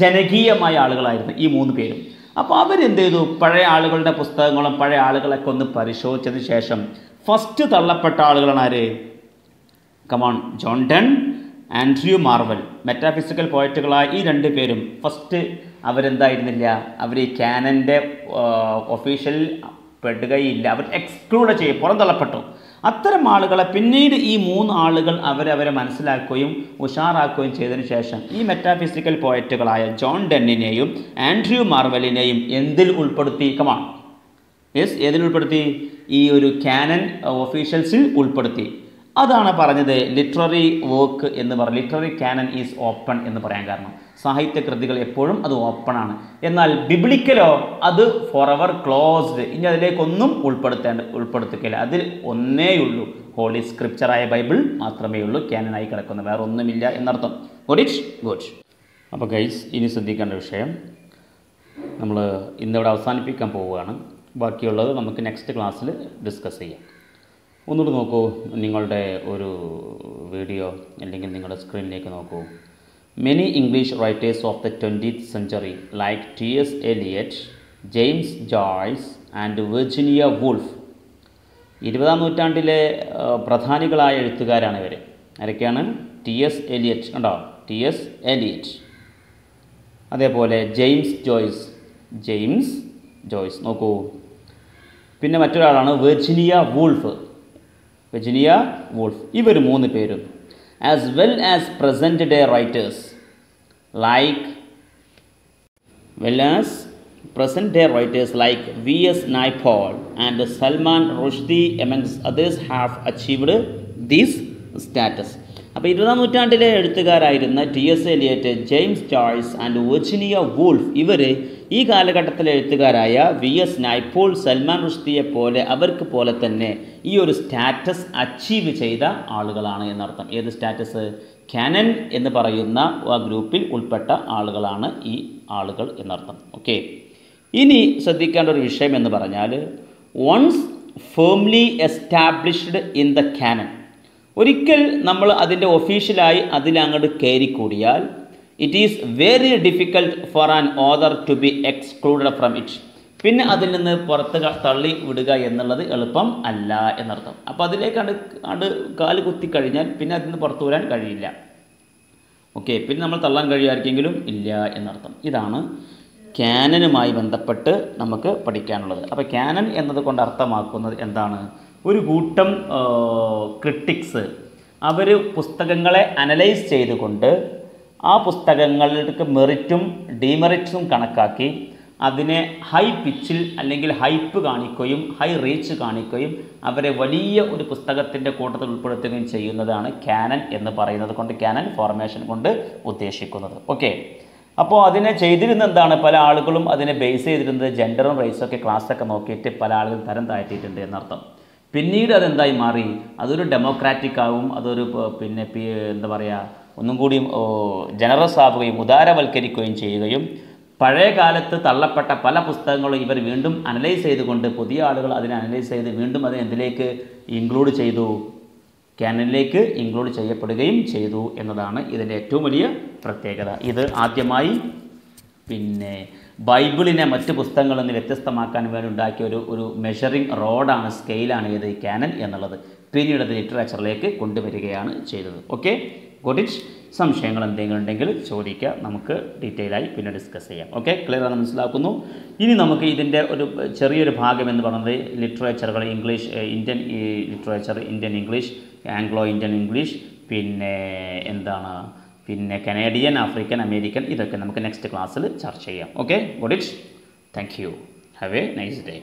ജനകീയമായ ആളുകളായിരുന്നു ഈ മൂന്ന് പേരും. അപ്പോൾ അവരെന്ത് ചെയ്തു പഴയ ആളുകളുടെ പുസ്തകങ്ങളും പഴയ ആളുകളൊക്കെ ഒന്ന് പരിശോധിച്ചതിന് ശേഷം ഫസ്റ്റ് തള്ളപ്പെട്ട ആളുകളാണ് ആര്? Come on John Donne Andrew Marvell metaphysical പോയറ്റുകളായ ഈ രണ്ട് പേരും ഫസ്റ്റ് അവരെന്തായിരുന്നില്ല? അവർ ഈ ക്യാനന്റെ ഒഫീഷ്യൽ പെടുകയില്ല. അവർ എക്സ്ക്ലൂഡ് ചെയ്യും പുറന്തള്ളപ്പെട്ടു അത്തരം ആളുകളെ പിന്നീട് ഈ മൂന്ന് ആളുകൾ അവരവരെ മനസ്സിലാക്കുകയും ഉഷാറാക്കുകയും ചെയ്തതിനു ശേഷം ഈ മെറ്റാഫിസിക്കൽ പോയറ്റുകളായ ജോൺ ഡെന്നിനെയും ആൻഡ്രിയു മാർവലിനെയും എന്തിൽ ഉൾപ്പെടുത്തി കമാണ് യെസ് ഏതിൽ ഉൾപ്പെടുത്തി? ഈ ഒരു കാനൻ ഒഫീഷ്യൽസിൽ ഉൾപ്പെടുത്തി. അതാണ് പറഞ്ഞത് ലിറ്റററി വർക്ക് എന്ന് പറ ലിറ്റററി കാനൻ ഈസ് ഓപ്പൺ എന്ന് പറയാൻ കാരണം. സാഹിത്യ കൃതികൾ എപ്പോഴും അത് ഓപ്പൺ ആണ്. എന്നാൽ ബിബ്ലിക്കലോ അത് ഫോർ എവർ ക്ലോസ്ഡ് ഇനി അതിലേക്കൊന്നും ഉൾപ്പെടുത്തേണ്ട ഉൾപ്പെടുത്തിക്കില്ല. അതിൽ ഒന്നേ ഉള്ളൂ. ഹോളി സ്ക്രിപ്ചറായ ബൈബിൾ മാത്രമേ ഉള്ളൂ ക്യാനനായി കിടക്കുന്നത് വേറെ ഒന്നുമില്ല എന്നർത്ഥം. ഗുഡ് ഇറ്റ് ഗുഡ് അപ്പോൾ ഗൈസ് ഇനി ശ്രദ്ധിക്കേണ്ട വിഷയം. നമ്മൾ ഇന്നിവിടെ അവസാനിപ്പിക്കാൻ പോവുകയാണ്. ബാക്കിയുള്ളത് നമുക്ക് നെക്സ്റ്റ് ക്ലാസ്സിൽ ഡിസ്കസ് ചെയ്യാം. ഒന്നുകൂടി നോക്കൂ. നിങ്ങളുടെ ഒരു വീഡിയോ അല്ലെങ്കിൽ നിങ്ങളുടെ സ്ക്രീനിലേക്ക് നോക്കൂ. Many English writers of the twentieth century like T S Eliot James Joyce and Virginia Woolf ഇരുപതാം നൂറ്റാണ്ടിലെ പ്രധാനികളായ എഴുത്തുകാരാണ് ഇവർ ആരൊക്കെയാണ്? ടി എസ് എലിയറ്റ് ഉണ്ടോ ടി എസ് എലിയറ്റ് അതേപോലെ ജെയിംസ് ജോയ്സ് ജെയിംസ് ജോയ്സ് നോക്കൂ. പിന്നെ മറ്റൊരാളാണ് വെർജിനിയ വൂൾഫ് വെർജിനിയ വൂൾഫ് ഇവർ മൂന്ന് പേരും as well as present day writers like well as present day writers like V S Naipaul and Salman Rushdie amongst others have achieved these status അപ്പോൾ ഇരുപതാം നൂറ്റാണ്ടിലെ എഴുത്തുകാരായിരുന്ന T S Eliot James Charles and Virginia Woolf ഇവർ ഈ കാലഘട്ടത്തിലെ എഴുത്തുകാരായ V S Naipaul Salman റുഷ്ദിയെ പോലെ അവർക്ക് പോലെ തന്നെ ഈ ഒരു സ്റ്റാറ്റസ് അച്ചീവ് ചെയ്ത ആളുകളാണ് എന്നർത്ഥം. ഏത് സ്റ്റാറ്റസ്? കാനൻ എന്ന് പറയുന്ന ആ ഗ്രൂപ്പിൽ ഉൾപ്പെട്ട ആളുകളാണ് ഈ ആളുകൾ എന്നർത്ഥം. ഓക്കെ. ഇനി ശ്രദ്ധിക്കേണ്ട ഒരു വിഷയം എന്ന് പറഞ്ഞാൽ once firmly established in the canon ഒരിക്കൽ നമ്മൾ അതിന്റെ ഒഫീഷ്യലായി അതിലങ്ങോട്ട് കയറിക്കൂടിയാൽ it is very difficult for another to be excluded from it പിന്നെ അതിൽ നിന്ന് പുറത്ത് തള്ളി വിടുക എന്നുള്ളത് എളുപ്പം അല്ല എന്നർത്ഥം. അപ്പോൾ അതിലേക്ക് അണ്ട് അണ്ട് കാൽ കുത്തി കഴിഞ്ഞാൽ പിന്നെ അതിൽ നിന്ന് പുറത്തു വരാൻ കഴിയില്ല. ഓക്കെ പിന്നെ നമ്മൾ തള്ളാൻ കഴിയുമായിരിക്കെങ്കിലും ഇല്ല എന്നർത്ഥം. ഇതാണ് ക്യാനനുമായി ബന്ധപ്പെട്ട് നമുക്ക് പഠിക്കാനുള്ളത്. അപ്പോൾ ക്യാനൻ എന്നതുകൊണ്ട് അർത്ഥമാക്കുന്നത് എന്താണ്? ഒരു കൂട്ടം ക്രിട്ടിക്സ് അവർ പുസ്തകങ്ങളെ അനലൈസ് ചെയ്തുകൊണ്ട് ആ പുസ്തകങ്ങൾക്ക് മെറിറ്റും ഡീമെറിറ്റ്സും കണക്കാക്കി അതിനെ ഹൈ പിച്ചിൽ അല്ലെങ്കിൽ ഹൈപ്പ് കാണിക്കുകയും ഹൈ റീച്ച് കാണിക്കുകയും അവരെ വലിയ ഒരു പുസ്തകത്തിന്റെ കൂട്ടത്തിൽ ഉൾപ്പെടുത്തുകയും ചെയ്യുന്നതാണ് ക്യാനൻ എന്ന് പറയുന്നത് കൊണ്ട് ക്യാനൻ ഫോർമേഷൻ കൊണ്ട് ഉദ്ദേശിക്കുന്നത്. ഓക്കെ അപ്പോൾ അതിനെ ചെയ്തിരുന്ന എന്താണ്? പല ആളുകളും അതിനെ ബേസ് ചെയ്തിരുന്നത് ജെൻഡറും റേസും ഒക്കെ ക്ലാസ്സൊക്കെ നോക്കിയിട്ട് പല ആളുകൾ തരം താഴ്ത്തിയിട്ടുണ്ട് എന്നർത്ഥം. പിന്നീട് അതെന്തായി മാറി? അതൊരു ഡെമോക്രാറ്റിക് ആവും അതൊരു പിന്നെ എന്താ പറയുക ഒന്നും കൂടി ജനറസ് ആവുകയും ഉദാരവൽക്കരിക്കുകയും ചെയ്യുകയും പഴയ കാലത്ത് തള്ളപ്പെട്ട പല പുസ്തകങ്ങളും ഇവർ വീണ്ടും അനലൈസ് ചെയ്തുകൊണ്ട് പുതിയ ആളുകൾ അതിനെ അനലൈസ് ചെയ്ത് വീണ്ടും അതിനെ എന്തിലേക്ക് ഇൻക്ലൂഡ് ചെയ്തു? ക്യാനലിലേക്ക് ഇൻക്ലൂഡ് ചെയ്യപ്പെടുകയും ചെയ്തു എന്നതാണ് ഇതിന്റെ ഏറ്റവും വലിയ പ്രത്യേകത. ഇത് ആദ്യമായി പിന്നെ ബൈബിളിനെ മറ്റ് പുസ്തകങ്ങളിൽ നിന്ന് വ്യത്യസ്തമാക്കാൻ വേണ്ടി ഉണ്ടാക്കിയ ഒരു ഒരു മെഷറിംഗ് റോഡാണ് സ്കെയിലാണ് ഏത് ഈ കാനൻ എന്നുള്ളത്. പിന്നീട് അത് ലിറ്ററേച്ചറിലേക്ക് കൊണ്ടുവരികയാണ് ചെയ്തത്. ഓക്കെ ഗോട്ട് സംശയങ്ങൾ എന്തെങ്കിലും ഉണ്ടെങ്കിൽ ചോദിക്കുക നമുക്ക് ഡീറ്റെയിൽ ആയി പിന്നെ ഡിസ്കസ് ചെയ്യാം. ഓക്കെ ക്ലിയർ ആണ് മനസ്സിലാക്കുന്നു? ഇനി നമുക്ക് ഇതിന്റെ ഒരു ചെറിയൊരു ഭാഗം എന്ന് പറയുന്നത് ലിറ്ററേച്ചറുകൾ English Indian literature Indian English Anglo Indian English പിന്നെ എന്താണ്? പിന്നെ കനേഡിയൻ ആഫ്രിക്കൻ അമേരിക്കൻ ഇതൊക്കെ നമുക്ക് നെക്സ്റ്റ് ക്ലാസ്സിൽ ചർച്ച ചെയ്യാം. Okay good it thank you have a nice day